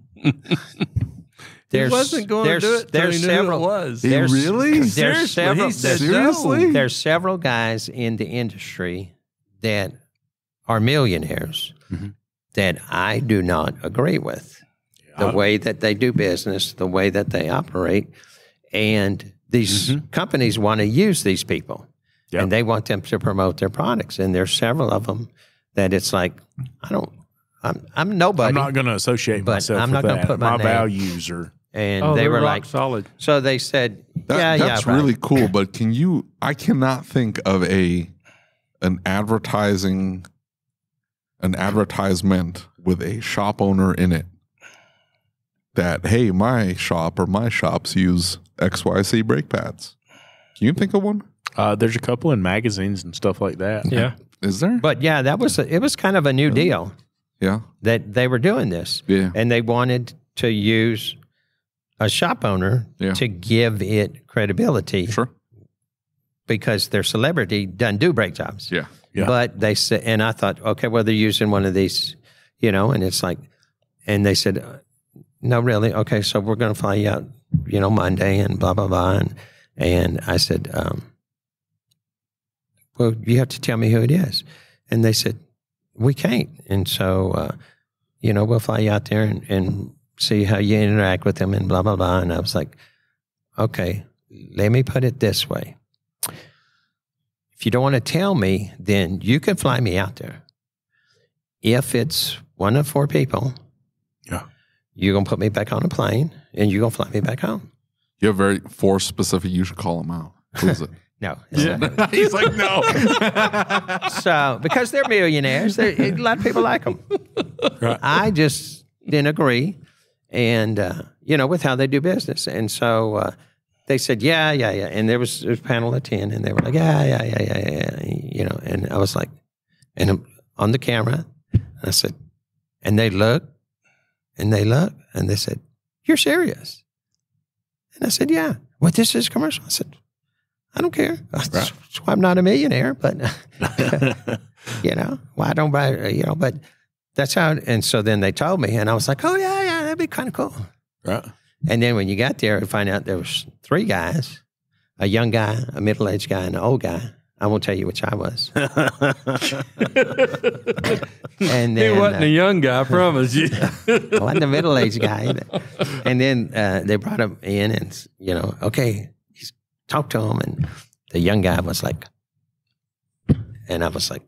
there's he wasn't going to there's do it. till there's he knew who several it was. He there's- really? there's Seriously, several he said Seriously? there's several guys in the industry that are millionaires Mhm. that I do not agree with. The way that they do business, the way that they operate. And these companies want to use these people Yep. and they want them to promote their products. And there's several of them that it's like, I don't, I'm, I'm nobody. I'm not going to associate But myself I'm with not gonna that. put my name. values are and Oh, they were rock like, solid. so they said, That, yeah, that's yeah, right. really cool. But can you? I cannot think of a an advertising an advertisement with a shop owner in it that hey, my shop or my shops use XYZ brake pads. Can you think of one? uh, there's a couple in magazines and stuff like that. [laughs] Yeah. Is there? But yeah, that was a, it was kind of a new deal yeah, that they were doing this, yeah, and they wanted to use a shop owner Yeah. to give it credibility sure, because their celebrity doesn't do brake jobs. yeah, Yeah. But they said, and I thought, okay, well they're using one of these, you know, and it's like, and they said, uh, no, really, okay, so we're going to fly you out, you know, Monday and blah blah blah, and and I said, um, well, you have to tell me who it is, and they said, we can't, and so, uh, you know, we'll fly you out there and, and see how you interact with them and blah blah blah, and I was like, okay, let me put it this way. If you don't want to tell me, then you can fly me out there. If it's one of four people, Yeah. you're gonna put me back on a plane and you're gonna fly me back home. you have very four specific. You should call them out. Who is it? [laughs] No, not. [laughs] He's like, no. [laughs] so because they're millionaires, they're, a lot of people like them. Right. I just didn't agree, and uh, you know, with how they do business, and so uh, they said, yeah, yeah, yeah, and there was, there was a panel of ten, and they were like, yeah, yeah, yeah, yeah, yeah, you know, and I was like, and I'm on the camera, I said, and they looked, and they looked, and they said, you're serious, and I said, yeah. Well, this is commercial. I said, I don't care. [laughs] That's why I'm not a millionaire, but [laughs] [laughs] you know, why don't buy, you know, but that's how, and so then they told me, and I was like, oh, yeah, that'd be kind of cool. right. And then when you got there, you find out there was three guys, a young guy, a middle-aged guy, and an old guy. I won't tell you which I was. [laughs] and He then, wasn't uh, a young guy, I promise you. I [laughs] wasn't a middle aged guy either. [laughs] And then uh, they brought him in and, you know, okay, he's talked to him. And the young guy was like, and I was like,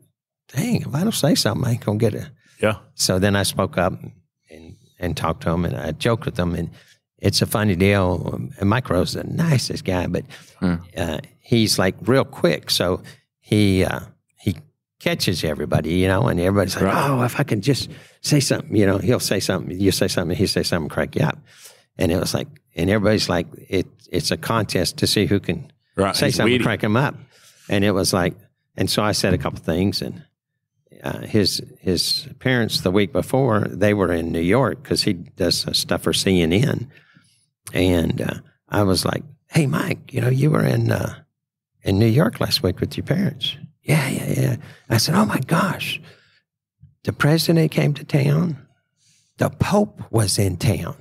dang, if I don't say something, I ain't going to get it. Yeah. So then I spoke up and, and talked to him and I joked with him. And it's a funny deal. And Mike Rowe is the nicest guy, but Yeah. uh, he's like real quick. So he, uh, he catches everybody, you know, and everybody's like, Right. oh, if I can just say something, you know, he'll say something, you say something, he say something, crack you up. and it was like, and everybody's like, it, it's a contest to see who can Right. say He's something, witty. crank him up. And it was like, and so I said a couple things, and uh, his his parents the week before they were in New York because he does stuff for CNN, and uh, I was like, "Hey, Mike, you know you were in uh, in New York last week with your parents." Yeah, yeah, yeah. I said, "Oh my gosh, the president came to town, the Pope was in town,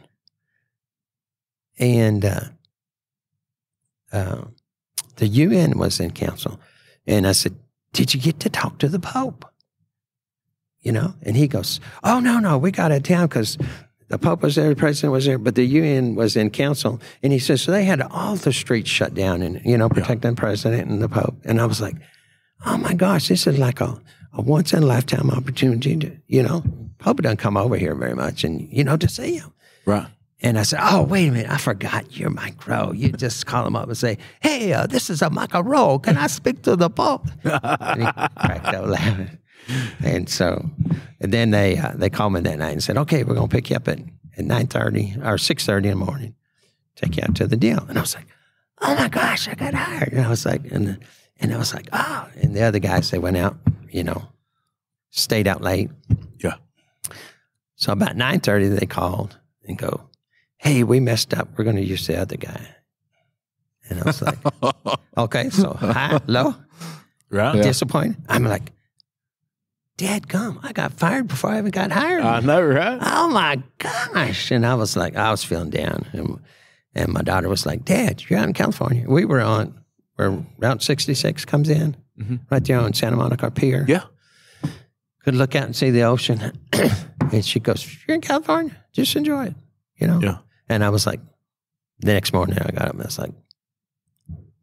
and." Uh, uh, the UN was in council. And I said, Did you get to talk to the Pope? You know? And he goes, Oh, no, no, we got out of town because the Pope was there, the president was there, but the UN was in council. And he says, So they had all the streets shut down and, you know, protecting the president and the Pope. And I was like, Oh my gosh, this is like a, a once in a lifetime opportunity to, you know, Pope doesn't come over here very much and, you know, to see him. Right. And I said, "Oh, wait a minute! I forgot you're Mike Rowe. You just call him up and say, "Hey, uh, this is a Michael Rowe. Can I speak to the Pope?" and he cracked up laughing. And so, and then they uh, they called me that night and said, "Okay, we're gonna pick you up at at nine thirty or six thirty in the morning, take you out to the deal." And I was like, "Oh my gosh, I got hired!" And I was like, and and I was like, "Oh!" And the other guys they went out, you know, stayed out late. Yeah. So about nine thirty, they called and go, "Hey, we messed up. We're going to use the other guy." And I was like, [laughs] "Okay, so hi, hello, Right. Disappointed." I'm like, "Dad, come! I got fired before I even got hired." I know, right? oh my gosh! And I was like, I was feeling down, and and my daughter was like, "Dad, you're out in California." We were on where Route 66 comes in, Mhm. right there on Santa Monica Pier Yeah. could look out and see the ocean. [clears throat] and she goes, You're in California, just enjoy it, you know? Yeah. And I was like, the next morning I got up and I was like,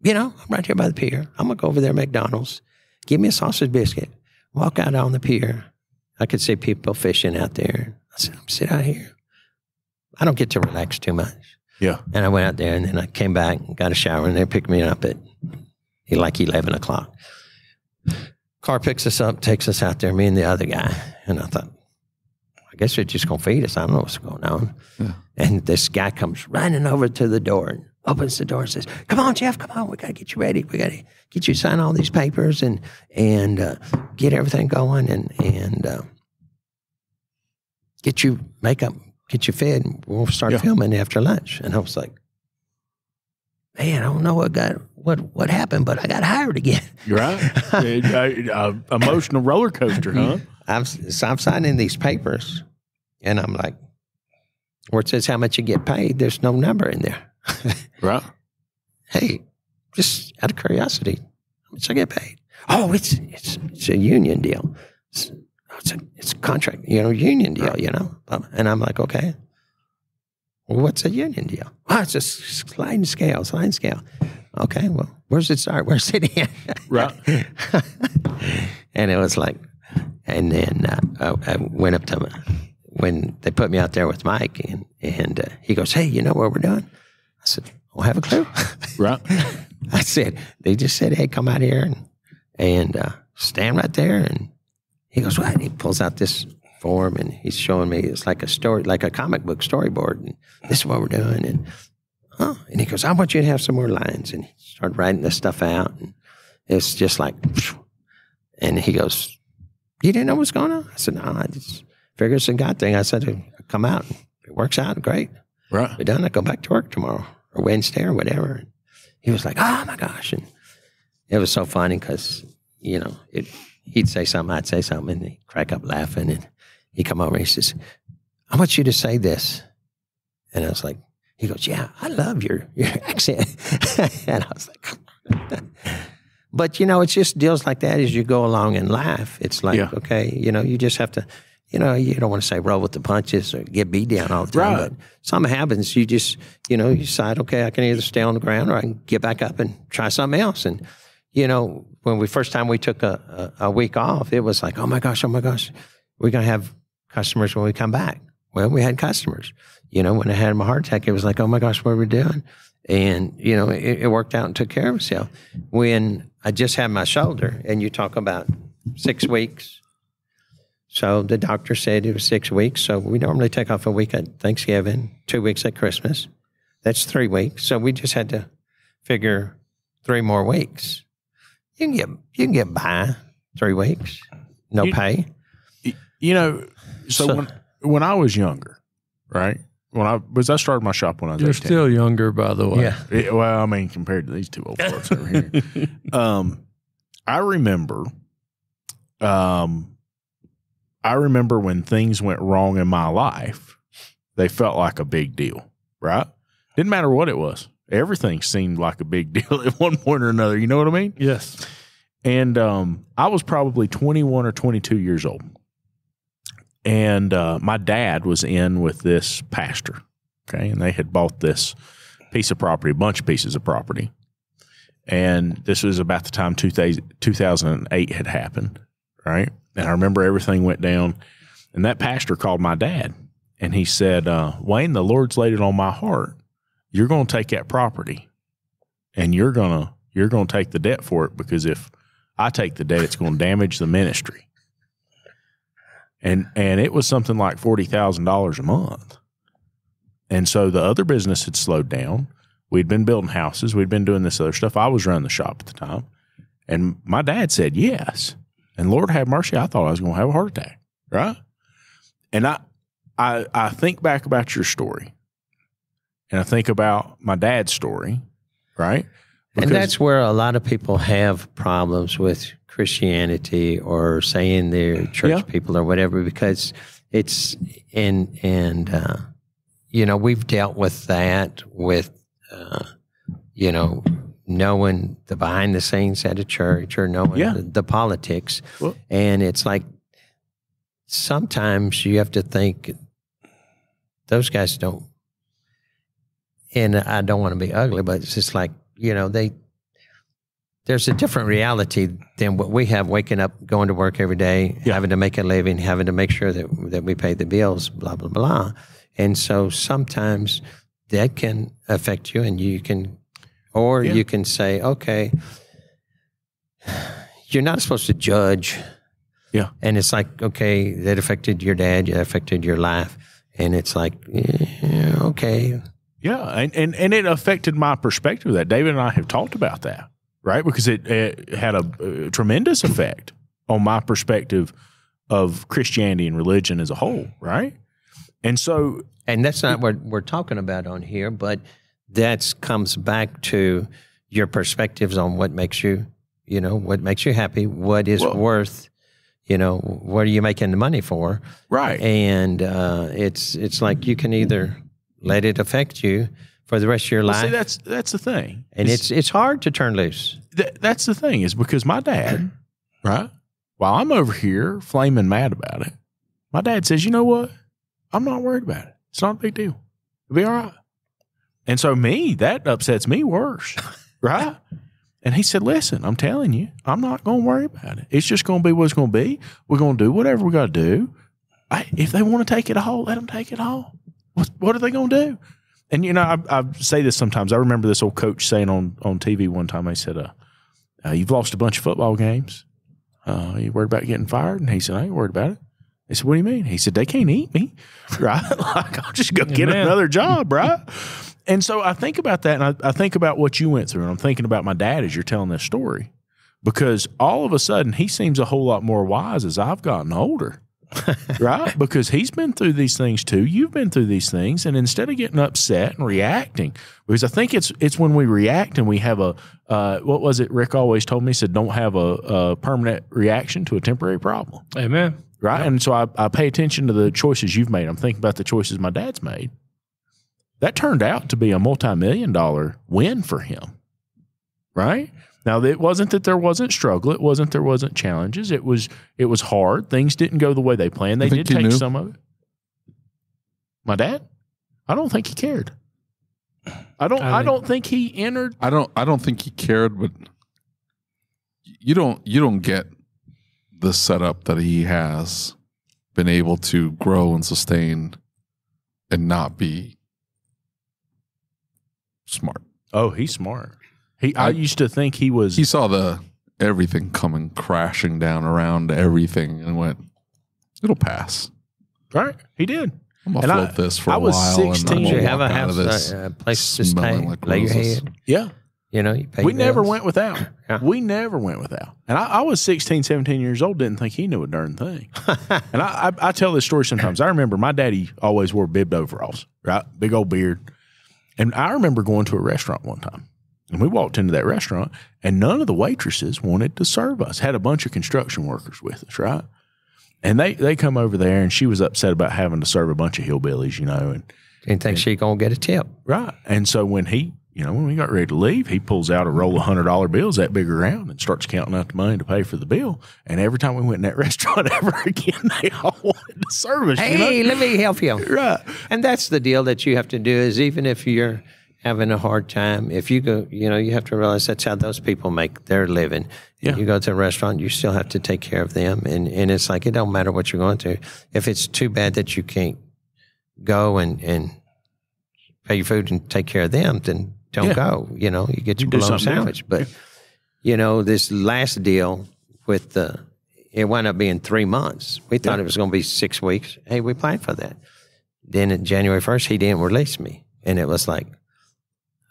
you know, I'm right here by the pier. I'm gonna go over there McDonald's, give me a sausage biscuit, walk out on the pier. I could see people fishing out there. I said, I'm sit out here. I don't get to relax too much. Yeah. And I went out there and then I came back and got a shower and they picked me up at like 11 o'clock. Car picks us up, takes us out there, me and the other guy. And I thought, I guess they're just going to feed us. I don't know what's going on. Yeah. And this guy comes running over to the door and opens the door and says, Come on, Jeff, come on. We got to get you ready. We got to get you to sign all these papers and, and uh, get everything going and, and uh, get you makeup, get you fed. And we'll start Yeah. filming after lunch. And I was like, Man, I don't know what got what what happened, but I got hired again. You're right. [laughs] uh, uh, emotional roller coaster, huh? I'm so I'm signing these papers, and I'm like, where it says how much you get paid, there's no number in there. [laughs] Right. hey, just out of curiosity, how much I get paid? Oh, it's it's it's a union deal. It's, it's a it's a contract, you know, union deal, you know. Um, And I'm like, okay. Well, what's a union deal? Oh, it's a sliding scale, sliding scale. Okay, well, where's it start? [laughs] Where's it end? Right. [laughs] and it was like, and then uh, I, I went up to him when they put me out there with Mike, and and uh, he goes, "Hey, you know what we're doing?" I said, "I don't have a clue." [laughs] Right. I said, "They just said, hey, come out here and and uh, stand right there." And he goes, "What?" And he pulls out this form and he's showing me it's like a story, like a comic book storyboard, and this is what we're doing. And oh, and he goes, "I want you to have some more lines." And he started writing this stuff out, and it's just like, and he goes, "You didn't know what's going on?" I said, "No, I just figured it's a God thing." I said, come out, it works out, great." Right. we're done. I go back to work tomorrow or Wednesday or whatever. And he was like, oh my gosh. And it was so funny because, you know, it, he'd say something, I'd say something, and he'd crack up laughing. And he'd come over and he says, I want you to say this. And I was like, he goes, yeah, I love your, your [laughs] accent. [laughs] and I was like, but, you know, it's just deals like that as you go along and laugh. It's like, Yeah. okay, you know, you just have to, you know, you don't want to say roll with the punches or get beat down all the time. Right. But something happens, you just, you know, you decide, okay, I can either stay on the ground or I can get back up and try something else. And, you know, when we first time we took a, a, a week off, it was like, oh my gosh, oh my gosh, we're going to have customers when we come back. Well, we had customers. You know, when I had my heart attack, it was like, oh my gosh, what are we doing? And, you know, it, it worked out and took care of itself. When I just had my shoulder, and you talk about six weeks, So the doctor said it was six weeks. So we normally take off a week at Thanksgiving, two weeks at Christmas. That's three weeks. So we just had to figure three more weeks. You can get you can get by three weeks, no You- pay. You know, so, So- when when I was younger, right? When I was I started my shop when I was You're 18. still younger, by the way. Yeah. Yeah, well, I mean, compared to these two old folks over here, [laughs] um, I remember, um, I remember when things went wrong in my life, they felt like a big deal, right? Didn't matter what it was. Everything seemed like a big [laughs] deal at one point or another. You know what I mean? Yes. And um, I was probably 21 or 22 years old. And uh, my dad was in with this pastor. Okay. And they had bought this piece of property, a bunch of pieces of property. And this was about the time 2008 had happened. Right. And I remember everything went down. And that pastor called my dad and he said, uh, Wayne, the Lord's laid it on my heart. You're going to take that property and you're going to, you're going to take the debt for it because if I take the debt, it's going to damage the ministry. And and it was something like forty thousand dollars a month. And so the other business had slowed down. We'd been building houses. We'd been doing this other stuff. I was running the shop at the time. And my dad said yes. And Lord have mercy, I thought I was going to have a heart attack. Right. And I I I think back about your story. And I think about my dad's story. Right. And that's where a lot of people have problems with Christianity or saying they're church Yeah. people or whatever because it's and and uh, you know we've dealt with that with uh, you know knowing the behind the scenes at a church or knowing Yeah. the, the politics Well- and it's like sometimes you have to think those guys don't and I don't want to be ugly, but it's just like you know they. There's a different reality than what we have. Waking up, going to work every day, Yeah. having to make a living, having to make sure that that we pay the bills, blah blah blah. And so sometimes that can affect you, and you can, or Yeah. you can say, okay, you're not supposed to judge. Yeah. And it's like, okay, that affected your dad, that affected your life, and it's like, yeah, okay, Yeah, and, and and it affected my perspective of that. David and I have talked about that, right? Because it, it had a, uh tremendous effect on my perspective of Christianity and religion as a whole, right? And so, And that's not what we're talking about on here, but that comes back to your perspectives on what makes you, you know, what makes you happy, what is Well- worth, you know, what are you making the money for? right, And uh, it's it's like you can either let it affect you for the rest of your Well, life, see, that's that's the thing, and Is- it's it's hard to turn loose. th- that's the thing is because my dad, right? While I'm over here flaming mad about it, my dad says, "You know what? I'm not worried about it. It's not a big deal. It'll be all right." And so me, that upsets me worse, [laughs] right? And he said, "Listen, I'm telling you, I'm not going to worry about it. It's just going to be what it's going to be. We're going to do whatever we got to do. I, if they want to take it all, let them take it all. What what are they going to do?" And you know, I, I say this sometimes. I remember this old coach saying on on TV one time. He said, uh, uh, "You've lost a bunch of football games. Uh, you worried about getting fired?" And he said, "I ain't worried about it." They said, "What do you mean?" He said, "They can't eat me, [laughs] right? [laughs] like I'll just go get Amen. another job, right?" And so I think about that, and I, I think about what you went through, and I'm thinking about my dad as you're telling this story, because all of a sudden he seems a whole lot more wise as I've gotten older. [laughs] right? Because he's been through these things too. You've been through these things, and instead of getting upset and reacting, because I think it's it's when we react and we have a uh, what was it? Rick always told me he said, "Don't have a, a permanent reaction to a temporary problem." Amen. Right? And so I, I pay attention to the choices you've made. I'm thinking about the choices my dad's made. That turned out to be a multi-million dollar win for him. Right? Now it wasn't that there wasn't struggle. It wasn't there wasn't challenges. It was it was hard. Things didn't go the way they planned. They did take knew? some of it. My dad? I don't think he cared. I don't I I, don't think he entered I don't I don't think he cared, but you don't you don't get the setup that he has been able to grow and sustain and not be smart. Oh, he's smart. He I, I- used to think he was He saw the everything coming crashing down around everything and went, It'll pass. Right? He did. I'm gonna And I- float this for I a was while. and I'm Did you have a walk house, this uh, a place to smelling stay, like lay your roses. head? Yeah. You know, you pay we never bills. went without. [coughs] Yeah. We never went without. And I, I was 16, 17 years old, didn't think he knew a darn thing. [laughs] and I, I, I tell this story sometimes. I remember my daddy always wore bibbed overalls, right? Big old beard. And I remember going to a restaurant one time. And we walked into that restaurant, and none of the waitresses wanted to serve us. Had a bunch of construction workers with us, right? And they they come over there, and she was upset about having to serve a bunch of hillbillies, you know. And Didn't think she gonna get a tip. Right. And so when he, you know, when we got ready to leave, he pulls out a roll of hundred dollar bills that big around and starts counting out the money to pay for the bill. And every time we went in that [laughs] restaurant ever again, they all wanted to serve us. you know? Hey, let me help you. Right. And that's the deal that you have to do is even if you're having a hard time, if you go, you know, you have to realize that's how those people make their living. Yeah. You go to a restaurant, you still have to take care of them. And, and it's like, it don't matter what you're going through. If it's too bad that you can't go and, and pay your food and take care of them, then don't Yeah. go. You know, you get your bologna something sandwich. But, you know, this last deal with the, it wound up being three months. We thought it was going to be six weeks. Hey, we planned for that. Then at January 1st, he didn't release me. And it was like,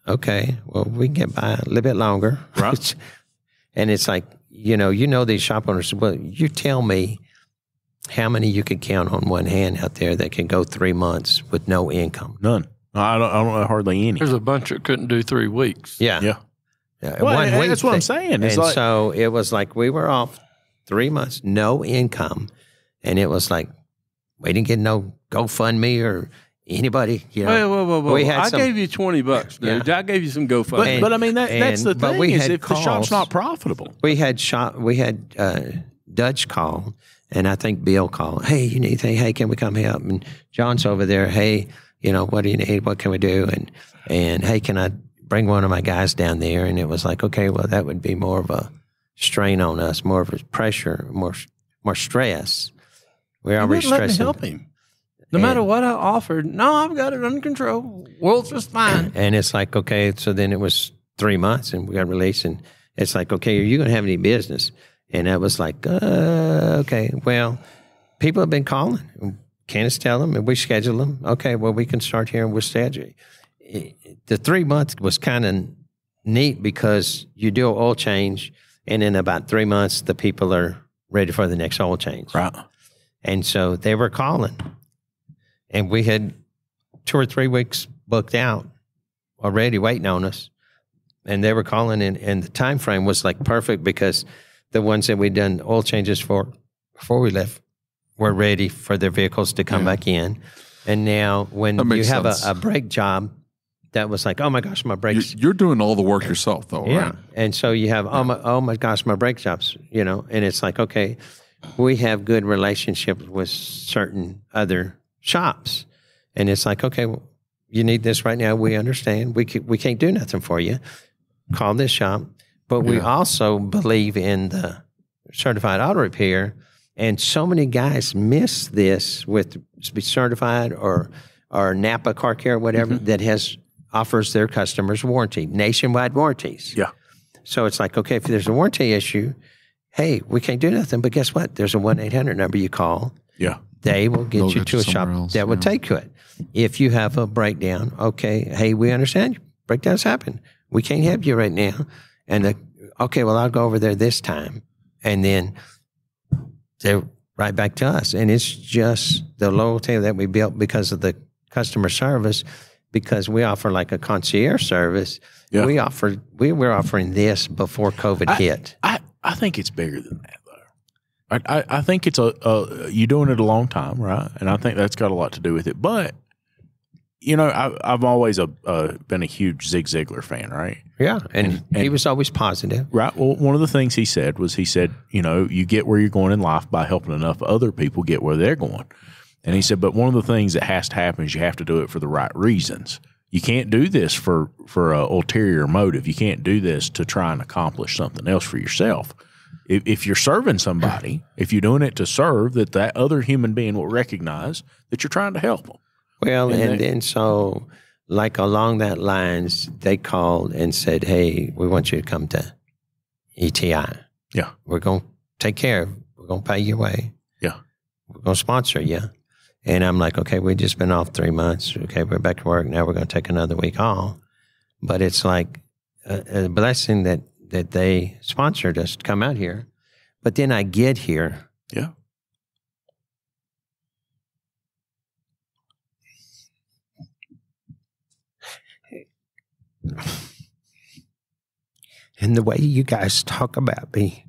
okay, well, we can get by a little bit longer. Right. [laughs] and it's like, you know, you know these shop owners. Well, you tell me how many you could count on one hand out there that can go three months with no income. None. I don't, I don't know hardly any. There's a bunch that couldn't do three weeks. Yeah. Yeah. Yeah, Well, one week that's what I'm saying. It's and like, so it was like we were off three months, no income, and it was like we didn't get no GoFundMe or anybody. You know, Whoa, whoa, whoa, whoa! We had I some- gave you twenty bucks, dude. I gave you some GoFundMe. but, and- but I mean, that, that's the and- but thing we is had if the shop's not profitable. we had shop, we had uh, Dutch call, and I think Bill called. Hey, you need anything? Hey, can we come help? And John's over there. Hey, you know what do you need? What can we do? And and hey, can I bring one of my guys down there? And it was like, okay, well, that would be more of a strain on us, more of a pressure, more more stress. We're already wouldn't let me stressing. help him. No matter what I offered, no, I've got it under control. World's just fine. And it's like, okay, so then it was three months and we got released. And it's like, okay, are you going to have any business? And I was like, uh, okay, well, people have been calling. Candace tell them and we schedule them. Okay, well, we can start here and we'll schedule. The three months was kind of neat because you do an oil change and in about three months, the people are ready for the next oil change. Right. And so they were calling. And we had two or three weeks booked out already waiting on us. And they were calling and, and the time frame was like perfect because the ones that we'd done oil changes for before we left were ready for their vehicles to come back in. And now when you have a, a brake job, that was like, oh my gosh, my brakes You're doing all the work yourself, though, yeah. right? And so you have, oh my, oh my gosh, my brake jobs, you know, and it's like, okay, we have good relationships with certain other shops. And it's like, okay, well, you need this right now. We understand. We, can, we can't do nothing for you. Call this shop. But we also believe in the certified auto repair. And so many guys miss this with certified or or Napa Car Care, or whatever, that has offers their customers warranty, nationwide warranties. Yeah. So it's like, okay, if there's a warranty issue, hey, we can't do nothing. But guess what? There's a one eight hundred number you call. Yeah. They will get They'll you get to you a shop else, that will take you it. If you have a breakdown, okay, hey, we understand breakdowns happen. We can't help you right now. And the, okay, well, I'll go over there this time, and then they're right back to us. And it's just the loyalty that we built because of the customer service. Because we offer like a concierge service, Yeah. we offer we were offering this before COVID hit. I, I think it's bigger than that, though. I, I, I think it's a, a you're doing it a long time, right? And I think that's got a lot to do with it. But you know, I, I've always a, uh, been a huge Zig Ziglar fan, right? Yeah, and, he and- was always positive. Right. Well, one of the things he said was he said, you know, you get where you're going in life by helping enough other people get where they're going. And he said, but one of the things that has to happen is you have to do it for the right reasons. You can't do this for for a ulterior motive. You can't do this to try and accomplish something else for yourself. If, if you're serving somebody, if you're doing it to serve, that that other human being will recognize that you're trying to help them. Well, And and, they- so like along that lines, they called and said, "Hey, we want you to come to ETI. Yeah. We're going to take care of. We're going to pay your way. Yeah. we're going to sponsor you. And I'm like, okay, we've just been off three months. Okay, we're back to work. Now we're going to take another week off. But it's like a, a blessing that, that they sponsored us to come out here. But then I get here Yeah. And the way you guys talk about me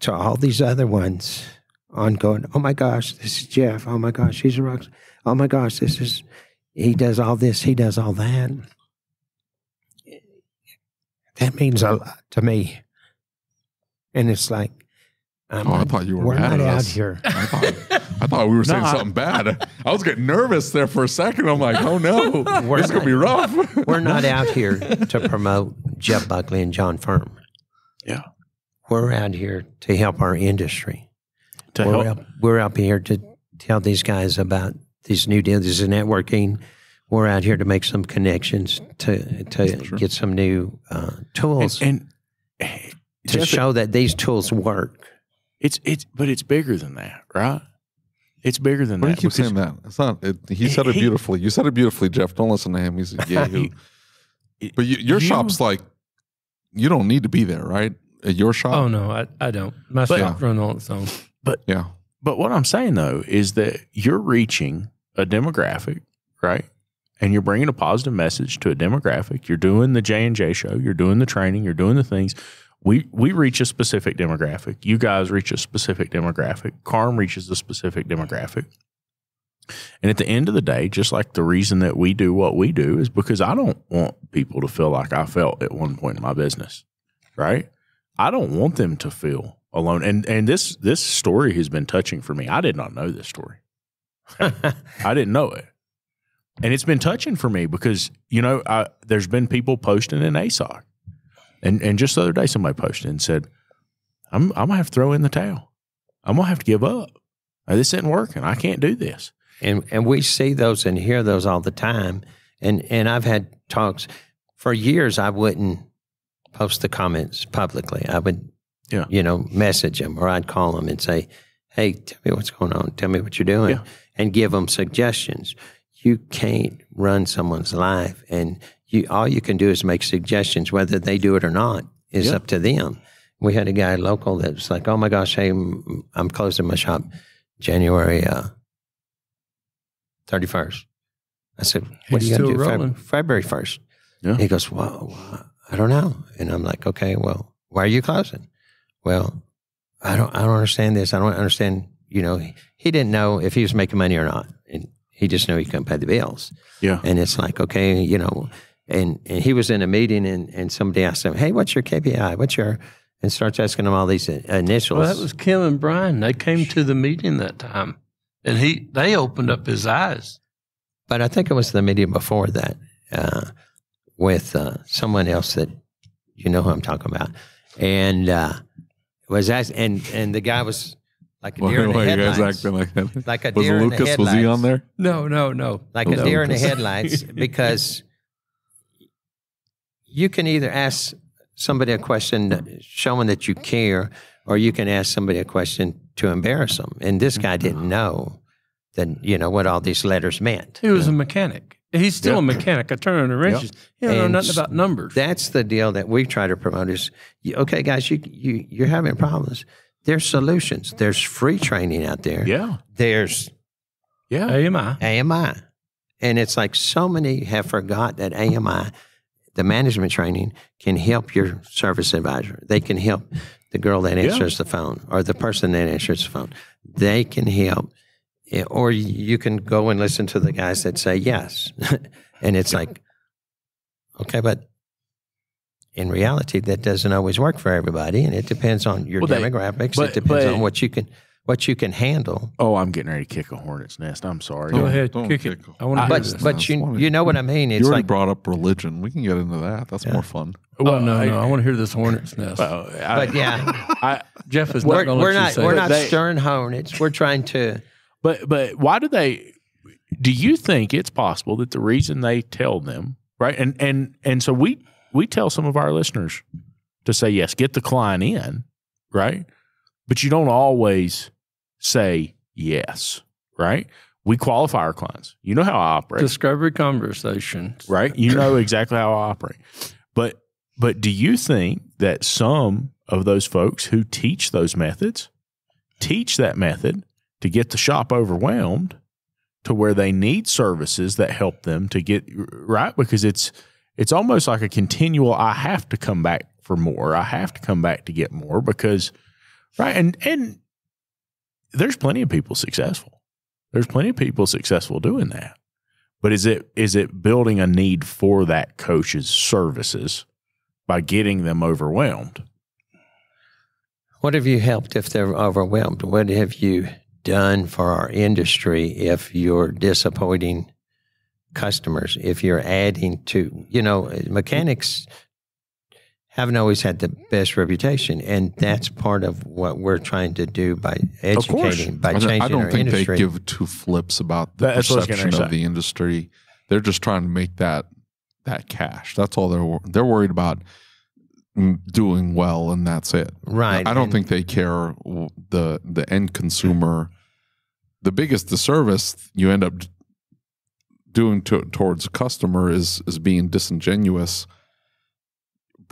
to all these other ones on going, oh my gosh, this is Jeff. Oh my gosh, he's a rock. Oh my gosh, this is, he does all this, he does all that. That means a lot to me. And it's like, I'm Oh, I thought you were we're mad not at out us. here. I thought, I thought we were [laughs] saying No, I- something bad. I was getting nervous there for a second. I'm like, oh no, [laughs] We're this is gonna be rough. [laughs] We're not out here to promote Jeff Buckley and John Firm. Yeah. We're out here to help our industry. To we're, help. up, we're up here to tell these guys about these new deals, this is networking. We're out here to make some connections to to Sure. get some new uh, tools And, and to Jeff, show that these tools work. It's it's but it's bigger than that, right? It's bigger than Why do you that. keep saying that? It's not. It, he said it He- beautifully. You said it beautifully, Jeff. Don't listen to him. He's a [laughs] yahoo. He- but you, your you- shop's like, you don't need to be there, right? At your shop. Oh no, I, I don't. My But- shop run on its own. But Yeah. But what I'm saying though is that you're reaching a demographic, right? And you're bringing a positive message to a demographic. You're doing the J and J show. You're doing the training. You're doing the things. We we reach a specific demographic. You guys reach a specific demographic. Carm reaches a specific demographic. And at the end of the day, just like the reason that we do what we do is because I don't want people to feel like I felt at one point in my business, right? I don't want them to feel alone. And and this this story has been touching for me. I did not know this story. [laughs] I didn't know it. And it's been touching for me because, you know, I, there's been people posting in ASOC. And and just the other day somebody posted and said, I'm I'm gonna have to throw in the towel. I'm gonna have to give up. Uh, This isn't working. I can't do this. and and we see those and hear those all the time and and I've had talks for years I wouldn't post the comments publicly I would Yeah. you know message them or I'd call them and say hey tell me what's going on tell me what you're doing Yeah. and give them suggestions you can't run someone's life and you all you can do is make suggestions whether they do it or not is up to them we had a guy local that was like oh my gosh hey I'm closing my shop January uh, 31st. I said, What He's are you going to do Feb- February 1st? Yeah. He goes, well, well, I don't know. And I'm like, Okay, well, why are you closing? Well, I don't, I don't understand this. I don't understand. You know, he, he didn't know if he was making money or not. And he just knew he couldn't pay the bills. Yeah. And it's like, okay, you know, and, and he was in a meeting and, and somebody asked him, Hey, what's your KPI? What's your, and starts asking him all these initials. Well, that was Kim and Brian. They came to the meeting that time, and he they opened up his eyes. but I think it was the meeting before that uh, with uh, someone else that you know who I'm talking about, and uh, was as and and the guy was like a Why, deer in the why you guys acting like that? like a Was deer in the headlights, Was he on there? No, no, no. like a No, deer in the [laughs] headlights, because you can either ask somebody a question showing that you care, or you can ask somebody a question to embarrass them. And this guy didn't mm-hmm. know that you know what all these letters meant. He was a mechanic. He's still Yeah. a mechanic. I turn on the wrenches. He don't know nothing about numbers. That's the deal that we try to promote is okay, guys, you you you're having problems. There's solutions. There's free training out there. Yeah. There's Yeah. AMI. AMI. And it's like so many have forgot that AMI, the management training, can help your service advisor. They can help the girl that Yeah. answers the phone or the person that answers the phone. They can help. Eh, Or you can go and listen to the guys that say yes. [laughs] and it's like, okay, but in reality, that doesn't always work for everybody. And it depends on your Well, they- demographics. but- it depends but- on what you can what you can handle. Oh, I'm getting ready to kick a hornet's nest. I'm sorry. Go ahead, don't kick it. kick- I want to I- hear But this. That's but you you know what I mean? You It's already like brought up religion. We can get into that. That's more fun. Oh no, uh, I- no! I want to hear this hornet's nest. Well, I- But yeah. I, Jeff is not we're, going to we're let you not say we're it. not They- stirring hornets. We're trying to. But but why do they? Do you think it's possible that the reason they tell them right and and and so we we tell some of our listeners to say yes, get the client in, right? But you don't always say Yes. Right? We qualify our clients. You know how I operate. Discovery conversations. right? You know [clears throat] exactly how I operate. But but do you think that some of those folks who teach those methods teach that method to get the shop overwhelmed to where they need services that help them to get right because it's it's almost like a continual I have to come back for more. I have to come back to get more because right and and there's plenty of people successful. There's plenty of people successful doing that. But is it is it building a need for that coach's services by getting them overwhelmed? What have you helped if they're overwhelmed? What have you done for our industry if you're disappointing customers? If you're adding to, you know, mechanics haven't always had the best reputation, and mm-hmm. that's part of what we're trying to do by Of educating, by I don't, I don't think industry. they give two flips about the That's what I was perception of say. the industry. They're just trying to make that that cash. That's all they're they're worried about doing well, and that's it. right. I don't and- think they care the the end consumer. The biggest disservice you end up doing to, towards a customer is is being disingenuous,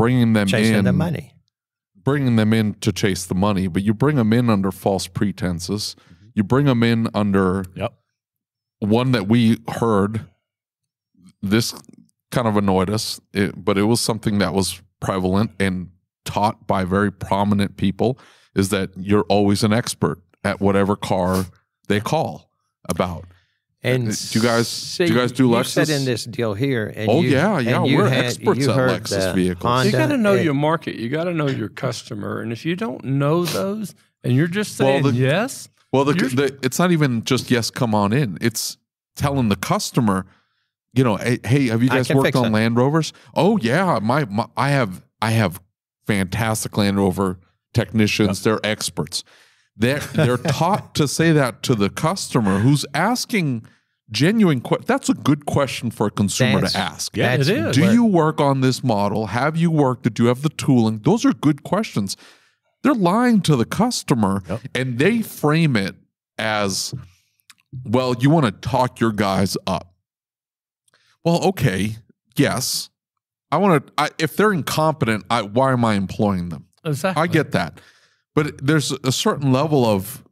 bringing them chasing in the money. bringing them in to chase the money, but you bring them in under false pretenses. Mm-hmm. You bring them in under Yep. one that we heard. This kind of annoyed us, it, but it was something that was prevalent and taught by very prominent people. Is that you're always an expert at whatever car they call about. And Uh, do you guys- do you guys do you sat Lexus? in this deal here, and Oh, you, yeah, yeah, and we're had, experts you at Lexus vehicles. Honda, You got to know and- your market. You got to know your customer. And if you don't know those and you're just saying Well, saying the- yes, Well, the, the, it's not even just yes, come on in. It's telling the customer, you know, hey, hey have you guys worked on it. Land Rovers? Oh yeah, my, my I have I have fantastic Land Rover technicians. They're experts. They're they're taught to say that to the customer who's asking genuine. Que- that's a good question for a consumer That's- to ask. Yeah, it is. Do you work on this model? Have you worked? Did you have the tooling? Those are good questions. They're lying to the customer Yep. and they frame it as, well, you want to talk your guys up. Well, okay, yes. I want to, I, if they're incompetent, I, why am I employing them? exactly. I get that. But there's a certain level of,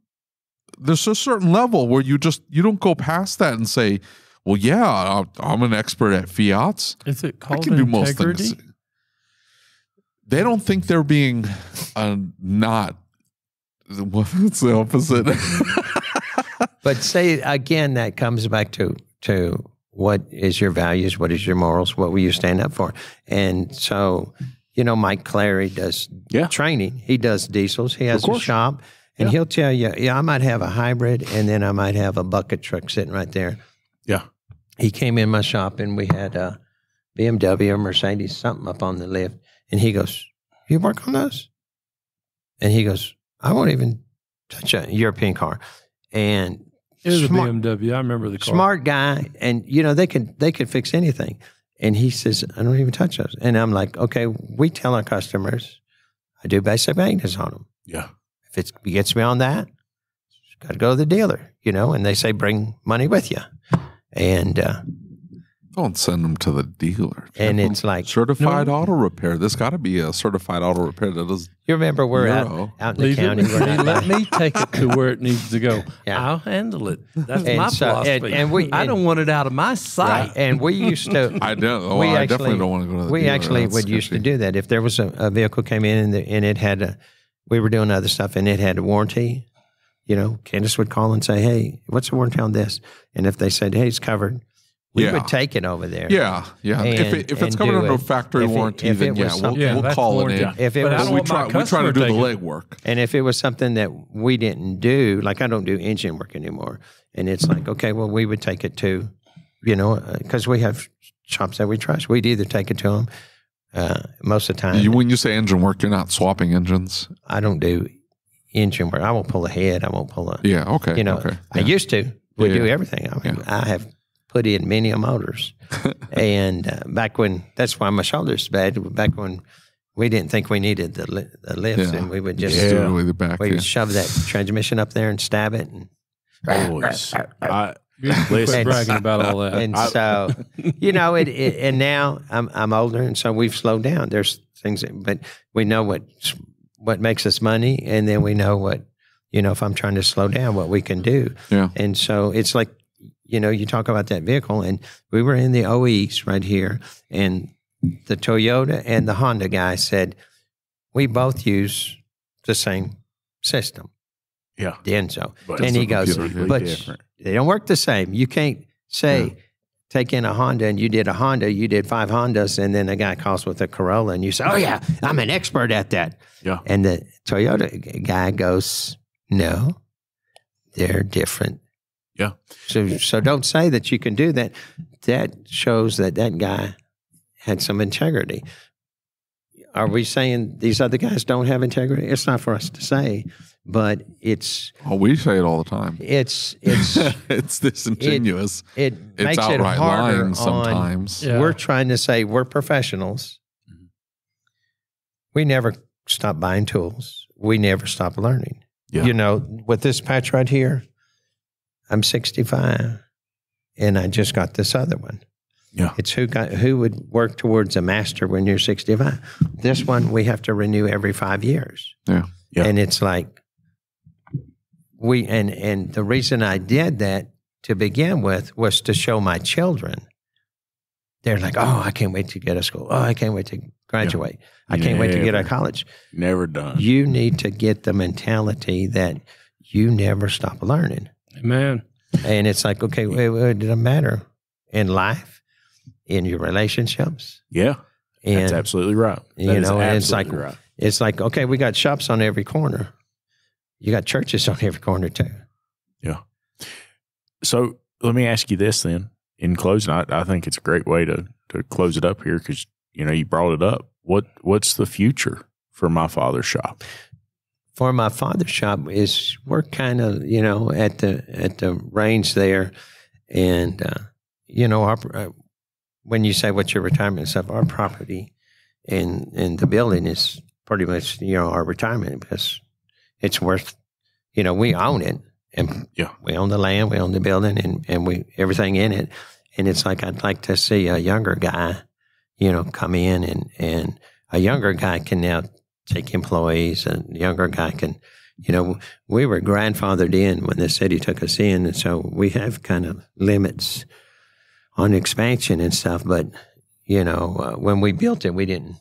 there's a certain level where you just, you don't go past that and say, well, yeah, I'm an expert at Fiats. Is it I called can do most integrity? things. They don't think they're being uh, not. What's the opposite? [laughs] But say again, that comes back to to what is your values, what is your morals, what will you stand up for? And so, you know, Mike Clary does Yeah. training. He does diesels. He has a shop, and he'll tell you, yeah, I might have a hybrid, and then I might have a bucket truck sitting right there. Yeah. He came in my shop, and we had a BMW or Mercedes, something up on the lift, and he goes, "You work on those?" And he goes, "I won't even touch a European car." And It was smart- a BMW. I remember the car. smart guy, and you know they could they could fix anything. And he says, "I don't even touch those." And I'm like, "Okay." We tell our customers, "I do basic maintenance on them. Yeah. If it gets beyond that, got to go to the dealer." You know, and they say, "Bring money with you." And uh, don't send them to the dealer. and Have it's like certified auto repair. There's got to be a certified auto repair that does. you remember we're out out in the Leave it county. with me. Let me take it to where it needs to go. [laughs] Yeah. I'll handle it. That's And my so- philosophy. and- and we- I don't want it out of my sight. Right. And we used to. [laughs] I don't. Oh, we I actually, definitely don't want to go to the We dealer. actually That's would used to do that. If there was a, a vehicle came in and, the, and it had a, we were doing other stuff and it had a warranty. You know, Candace would call and say, "Hey, what's the warranty on this?" And if they said, "Hey, it's covered," we Yeah. would take it over there. Yeah, yeah. if it, if it's and covered under it. factory If warranty, if then yeah, we'll, Yeah, we'll call it in. If it But was, don't we want my try we try to do the taking- legwork. and if it was something that we didn't do, like I don't do engine work anymore, and it's like, okay, well, we would take it to, you know, because we have shops that we trust. We'd either take it to them. Uh, most of the time, You, when you say engine work, you're not swapping engines. I don't do engine work. I won't pull a head. I won't pull a. Yeah. Okay. You know, Okay. I yeah. used to. We Yeah, do yeah. everything. I mean, Yeah. I have put in many motors, [laughs] and uh, back when that's why my shoulder's bad. Back when we didn't think we needed the, li- the lifts, Yeah. and we would just Just Yeah. it with the back. we yeah. would shove that transmission up there and stab it, and Boys, I, Quit listen, bragging about all that. and so [laughs] you know it, it and now I'm I'm older and so we've slowed down there's things that, but we know what what makes us money and then we know what you know if I'm trying to slow down what we can do Yeah. and so it's like you know you talk about that vehicle and we were in the OEs right here and the Toyota and the Honda guy said we both use the same system yeah, Enzo but and he goes but different. they don't work the same. You can't say Yeah. take in a Honda and you did a Honda, you did five Hondas, and then a guy calls with a Corolla and you say, "Oh yeah, I'm an expert at that." Yeah. And the Toyota guy goes, "No, they're different." Yeah. So so don't say that you can do that. That shows that that guy had some integrity. Are we saying these other guys don't have integrity? It's not for us to say, but it's Oh, we say it all the time. it's it's [laughs] it's disingenuous. it it's makes it outright harder lying on. sometimes. Yeah. We're trying to say we're professionals. We never stop buying tools. We never stop learning. Yeah. You know, with this patch right here, I'm 65, and I just got this other one. Yeah. It's who got who would work towards a master when you're 65. This one we have to renew every five years. Yeah. Yeah. And it's like we and and the reason I did that to begin with was to show my children. They're like, oh, I can't wait to get a school. Oh, I can't wait to graduate. I can't wait to get out of college. Never done. You need to get the mentality that you never stop learning. Man, And it's like, okay, it, it doesn't matter in life, in your relationships. yeah, that's absolutely right. That you know, and it's like- right. it's like, okay, we got shops on every corner. You got churches [laughs] on every corner too. Yeah. So let me ask you this then. In closing, I, I think it's a great way to to close it up here because you know you brought it up. What what's the future for my father's shop? For my father's shop is we're kind of you know at the at the range there, and uh, you know our uh, when you say what's your retirement stuff, our property and and the building is pretty much you know our retirement. Because it's worth you know we own it and Yeah. we own the land, we own the building, and and we everything in it, and it's like I'd like to see a younger guy, you know, come in and and a younger guy can now take employees, and a younger guy can, you know, we were grandfathered in when the city took us in, and so we have kind of limits on expansion and stuff. But you know, uh, when we built it, we didn't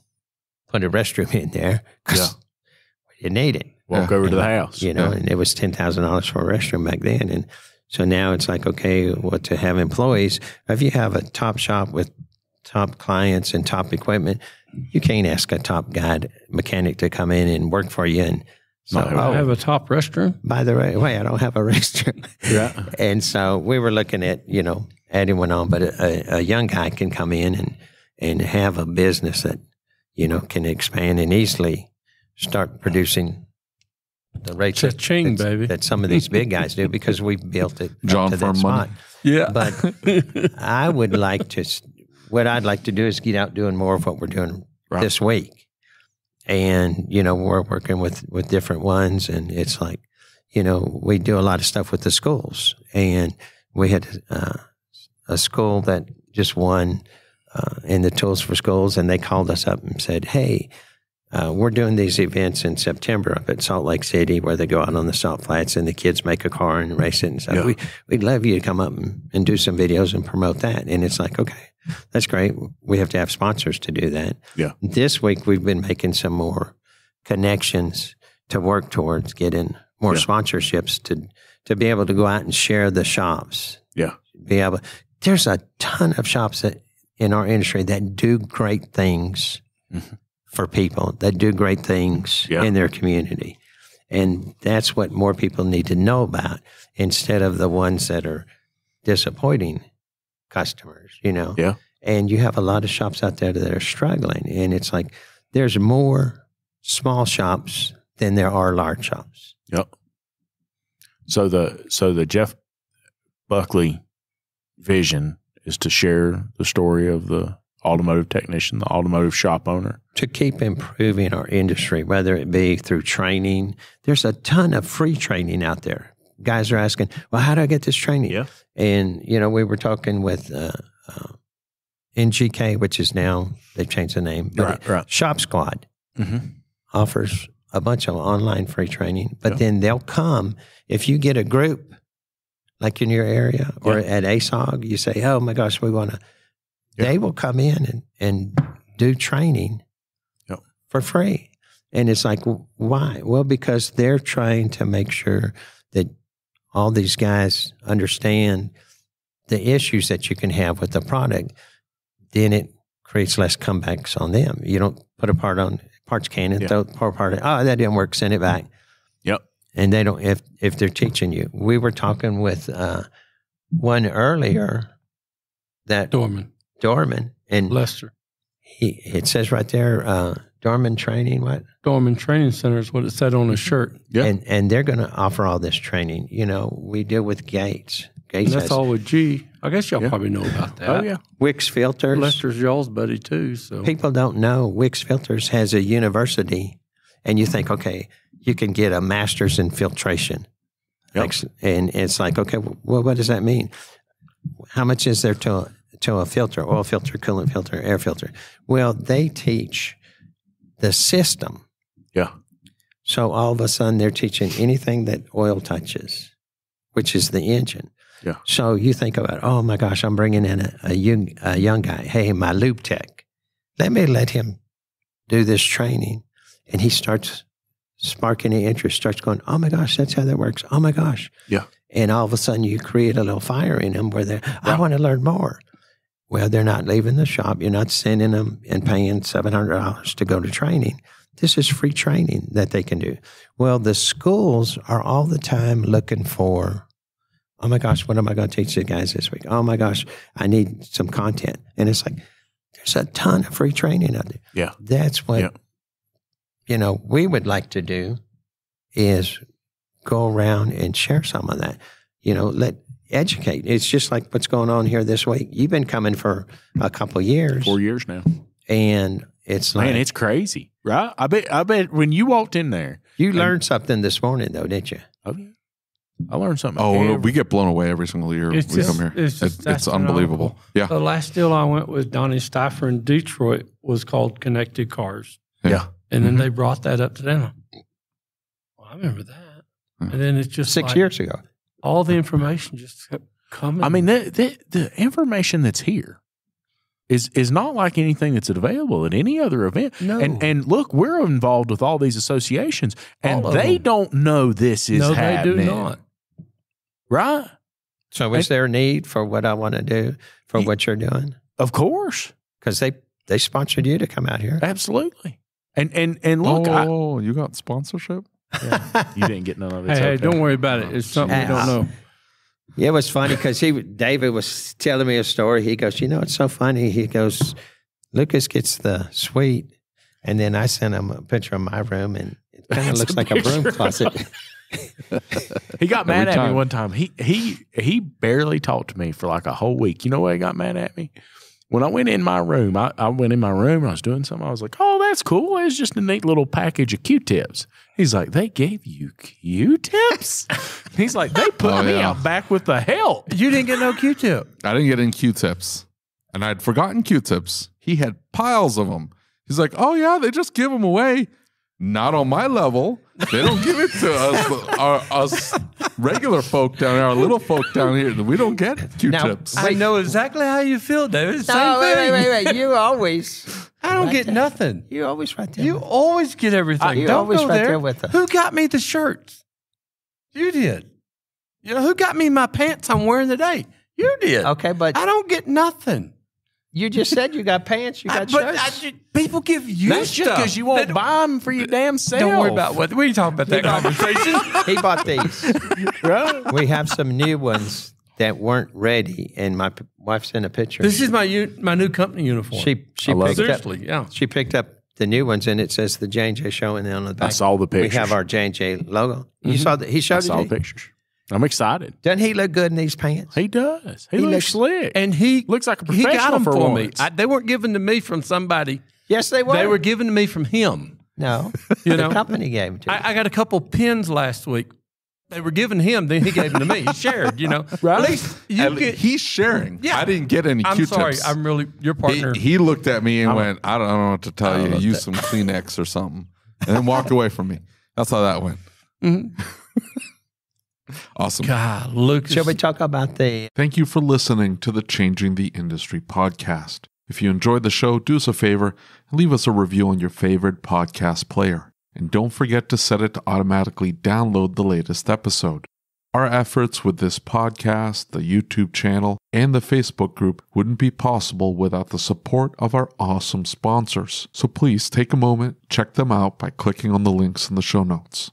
put a restroom in there because Yeah. we didn't need it Walk Yeah. over to the house. you know, Yeah. and it was ten thousand dollars for a restroom back then, and so now it's like okay, what to have employees? If you have a top shop with top clients and top equipment, you can't ask a top guy mechanic to come in and work for you. And so, I oh, have a top restroom. by the way, way I don't have a [laughs] restroom. Yeah. and so we were looking at you know adding one on, but a, a young guy can come in and and have a business that you know can expand and easily start producing the rates that, Cha-ching, that, baby. that some of these big guys do because we built it up John to that spot. money. Yeah. But [laughs] I would like to. What I'd like to do is get out doing more of what we're doing Right. this week, and you know we're working with with different ones, and it's like, you know, we do a lot of stuff with the schools, and we had uh, a school that just won uh, in the tools for schools, and they called us up and said, hey. Uh, we're doing these events in September up at Salt Lake City where they go out on the salt flats and the kids make a car and race it and stuff. Yeah. We, we'd love you to come up and, and do some videos and promote that. And it's like, okay, that's great. We have to have sponsors to do that. Yeah. This week we've been making some more connections to work towards getting more Yeah. sponsorships to to be able to go out and share the shops. Yeah. Be able there's a ton of shops that in our industry that do great things Mhm. For people, that do great things Yeah. in their community. And that's what more people need to know about instead of the ones that are disappointing customers, you know? Yeah. And you have a lot of shops out there that are struggling. And it's like there's more small shops than there are large shops. Yep. So the so the Jeff Buckley vision is to share the story of the automotive technician, the automotive shop owner. To keep improving our industry, whether it be through training, there's a ton of free training out there. guys are asking, well, how do I get this training? Yeah. And, you know, we were talking with uh, uh, NGK, which is now, they've changed the name, but Right, right. Shop Squad Mhm. offers a bunch of online free training, but Yeah. then they'll come if you get a group like in your area or at ASOG, you say, oh my gosh, we want to, Yeah. they will come in and, and do training Yep. for free. And it's like, why? Well, because they're trying to make sure that all these guys understand the issues that you can have with the product. Then it creates less comebacks on them. You don't put a part on parts can and Yeah. throw pour part. in, Oh, that didn't work. Send it back. Yep. And they don't if if they're teaching you. We were talking with uh, one earlier that Dorman, Dorman and Lester. he it says right there uh, Dorman training what Dorman Training Center is what it said on his shirt. Yeah. and and they're going to offer all this training. You know, we deal with Gates. And Gates that's has all with G. I guess y'all Yeah. probably know about that. Oh yeah. Wix filters. Lester's y'all's buddy too. So People don't know Wix Filters has a university, and you think, okay, you can get a master's in filtration. Yep. Like, and it's like, okay, well, what does that mean? How much is there to a, to a filter, oil filter, coolant filter, air filter? Well, they teach the system. Yeah. So all of a sudden, they're teaching anything that oil touches, which is the engine. Yeah. So you think about, oh my gosh, I'm bringing in a, a young a young guy. Hey, my lube tech. Let me let him do this training, and he starts sparking the interest. Starts going, oh my gosh, that's how that works. Oh my gosh. Yeah. And all of a sudden, you create a little fire in him where they're, I want to learn more. Well, they're not leaving the shop. You're not sending them and paying seven hundred dollars to go to training. This is free training that they can do. Well, the schools are all the time looking for, oh my gosh, what am I going to teach the guys this week? Oh my gosh, I need some content. And it's like, there's a ton of free training out there. Yeah. That's what, Yeah. you know, we would like to do is go around and share some of that. You know, let educate. It's just like what's going on here this week. You've been coming for a couple years, Four years now. and it's like Man, it's crazy, right? I bet. I bet when you walked in there, you learned something this morning, though, didn't you? oh I learned something. Oh, every- we get blown away every single year It's we just- come here. it's just It- it's unbelievable. Yeah. the last deal I went with Donny Seyfer in Detroit was called Connected Cars. yeah. And then Mhm. they brought that up to them. Well, I remember that. Hmm. And then it's just Six like years ago. All the information just kept coming. I mean, the, the the information that's here is is not like anything that's available at any other event. no. And and look, we're involved with all these associations, and All they them. don't know this is no, happening. they do not. Right? So, is there a need for what I want to do for Ye- what you're doing? Of course, Because they they sponsored you to come out here. absolutely. And and and look, I, oh, you got sponsorship? You didn't get none of it. Hey, hey, don't worry about it. Oh, it's something we don't know. Yeah, it was funny because he David was telling me a story. He goes, you know, it's so funny. He goes, Lucas gets the suite, and then I sent him a picture of my room, and it kind of looks a like a broom closet. [laughs] He got Every mad at me one time. He he he barely talked to me for like a whole week. You know why he got mad at me? When I went in my room, I, I went in my room and I was doing something. I was like, "Oh, that's cool. It's just a neat little package of Q-tips." He's like, "They gave you Q-tips?" [laughs] He's like, "They put Oh, me yeah. out back with the help." You didn't get no Q-tip. I didn't get in Q-tips, and I'd forgotten Q-tips. He had piles of them. He's like, "Oh yeah, they just give them away." Not on my level. They don't give it to us, our, [laughs] uh, us regular folk down here, our little folk down here. We don't get Q-tips. Now, I know exactly how you feel, David. Same no, wait, thing. wait, wait, wait. You always, [laughs] I don't Right get there. nothing. you always right there. You always get everything. You're don't always go right there. there with us. Who got me the shirts? You did. You know who got me my pants I'm wearing today? You did. okay, but I don't get nothing. You just said you got pants, you I- got but I shirts. ju- people give you That's just stuff. because you They won't buy them for your damn self. [laughs] Don't worry about what we ain't talking about that conversation. [laughs] he bought these. [laughs] Right? we have some new ones that weren't ready, and my p- wife sent a picture. this is my u- my new company uniform. she she I love picked up yeah. she picked up the new ones, and it says the J and J show, and on the back. I back saw the picture. we have our J and J logo. You Mhm. saw that? He I showed saw it. the pictures. I'm excited. Doesn't he look good in these pants? He does. He, He looks, looks- slick. And he looks like a he professional got them for, for, me. I, they weren't given to me from somebody. Yes, they were. They were given to me from him. no. [laughs] You the know, company gave them to. I, I got a couple pins last week they were given him, then he gave them to me. He shared, you know. Right. At least you And get. he's sharing. Yeah. I didn't get any I'm Q-tips. sorry. I'm really your he, partner. he looked at me and went, I don't, I don't know what to tell you. Use that. some Kleenex or something. And then walked away from me. That's how that went. Mhm. [laughs] Awesome. God, Lucas. Shall we talk about the Thank you for listening to the Changing the Industry podcast. If you enjoyed the show, do us a favor and leave us a review on your favorite podcast player. And don't forget to set it to automatically download the latest episode. Our efforts with this podcast, the YouTube channel, and the Facebook group wouldn't be possible without the support of our awesome sponsors. So please take a moment, check them out by clicking on the links in the show notes.